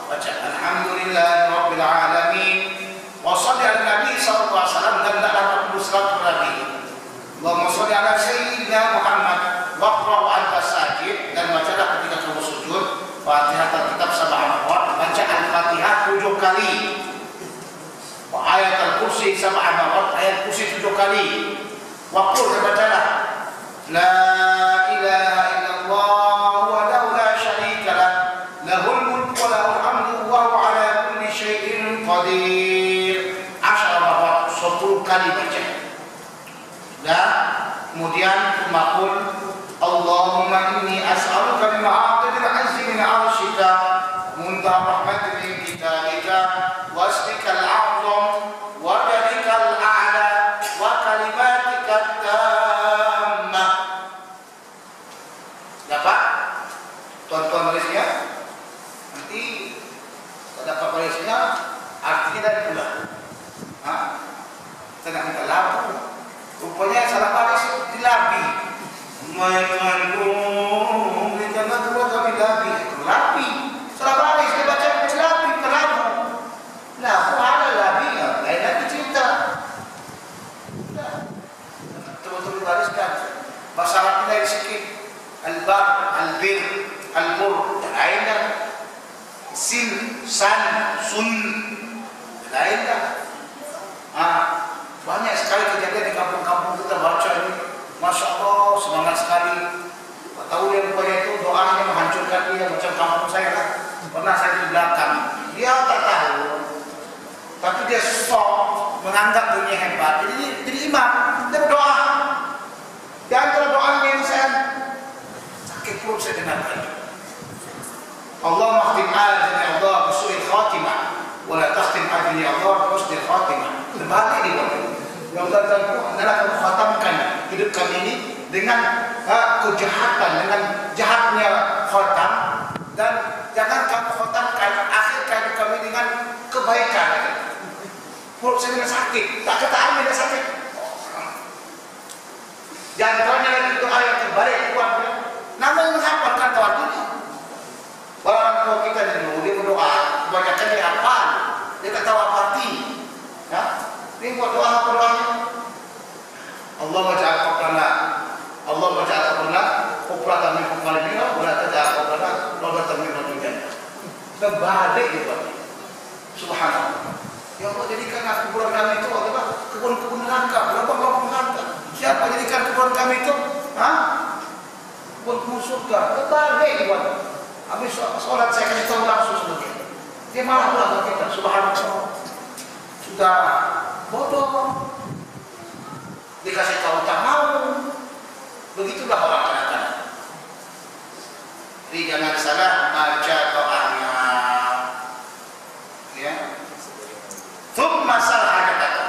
Tuan-tuan rabbil alamin. Wa salli ala nabi sallallahu alaihi wasallam dan ta'ala rabbil salam nabi Allahumma salli ala sayyidina Muhammad. Wa qra'u anta sajid dan bacalah ketika kamu sujud Fatihah kitab sabah awal baca Al-Fatihah tujuh kali. Wa ayat al-kursi sabah awal ayat kursi tujuh kali. Wa qul bacalah la stop menganggap dunia hebat. Jadi jadi imam dia berdoa di antara doanya yang saya sakit perut saya dengarkan Allah mahtim ya Allah bisu'il khatimah wala takhtim al ya Allah bisu'il khatimah terbalik di bawah. Allah dan adalah kamu khatamkan hidup kami ini dengan ha, kejahatan dengan jahatnya khatam dan jangan kamu khatamkan akhirkan hidup kami dengan kebaikan perut saya dengan sakit. Tak kata air dengan sakit. Di antaranya lagi doa yang terbaik kuat namun menghafalkan doa itu orang tua kita dulu dia berdoa. Kebanyakan dia hafal dia tak tahu apa arti. Ya? Ini buat doa apa doanya Allah maja'al qabrana Allah maja'al qabrana qubratan min qalbina wa la taj'al qabrana rawdatan min riyadil terbalik itu subhanallah ya Allah jadikan kuburan kami itu adalah kebun-kebun neraka lubang-lubang neraka siapa jadikan kuburan kami itu? Ha kebun-kebun surga. Terbalik buat. Habis sholat saya kasih tahu langsung sebagai dia malah malah kita. Subhanallah. Sudah bodoh dikasih tahu tak mau. Begitulah orang kadang-kadang jadi jangan salah baca doanya ya thumma sal hajataka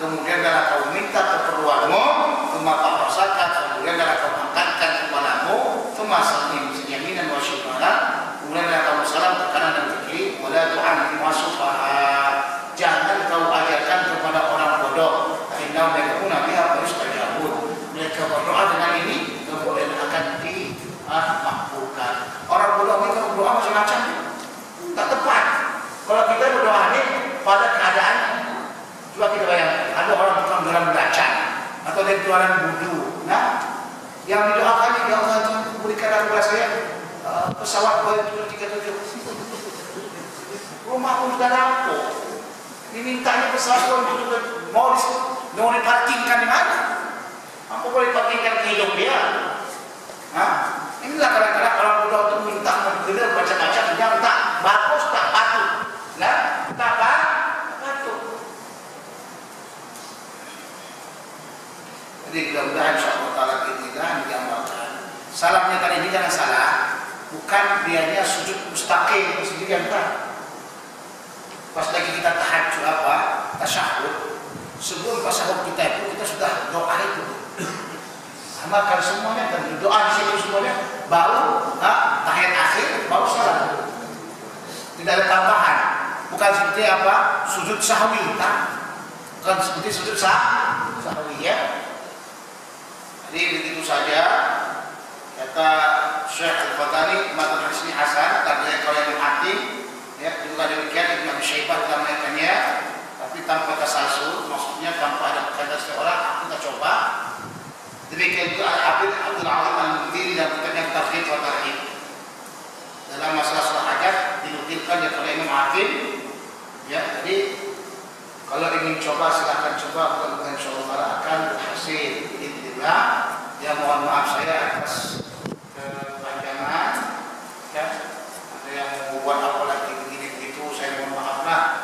kemudian dalam kau minta keperluanmu thumma papasakat kemudian dalam kau angkatkan kepadamu thumma salim senyaminan wa syukuran kemudian dalam kamu salam ke kanan dan ke kiri wala tu'an masufaha jangan kau ajarkan kepada orang bodoh. Innahum yakuna biha mustajabun mereka berdoa dengan ini kemudian akan dimakbulkan orang bodoh kalau berdoa macam-macam tak tepat. Kalau kita berdoa ini pada keadaan coba kita bayangkan ada orang tukang dalam belacan atau dia keluaran budu nah yang didoakan ya Allah berikan kepada saya uh, pesawat Boeing 737 rumah pun sudah rampung dimintanya pesawat 737 mau di mau diparkingkan di mana? Apa boleh parkingkan ke hidung dia. Hah? inilah kadang-kadang orang bodoh itu minta mendengar macam-macam yang tak bagus tak patut nah tak patut jadi mudah-mudahan insyaAllah ta'ala kita diamalkan salamnya kali ini jangan salah. Bukan dianya sujud mustaqim sendirian tak pas lagi kita tahajud apa tasyahud sebelum tasyahud kita itu kita sudah doa itu. Amalkan semuanya dan doa di situ semuanya baru ha, tahiyat akhir baru salam tidak ada tambahan. Bukan seperti apa sujud sahwi tak bukan seperti sujud sah sahwi ya. Jadi begitu saja kata Syekh Al-Fatani mata hadis Hasan tadi kalau yang hakim ya juga demikian Ibn Abi Syaibah dalam mengaitkannya tapi tanpa tasasul maksudnya tanpa ada kata seorang kita coba. Demikian juga Al-Habib Abdul Alam Al-Mudiri dan kitabnya Tafhid wa Tarhib dalam masalah salat hajat dinukilkan ya kalau Imam Hakim ya jadi kalau ingin coba silahkan coba. Mudah-mudahan insyaallah akan berhasil. Intinya ya mohon maaf saya atas kepanjangan ya ada yang membuat apa saya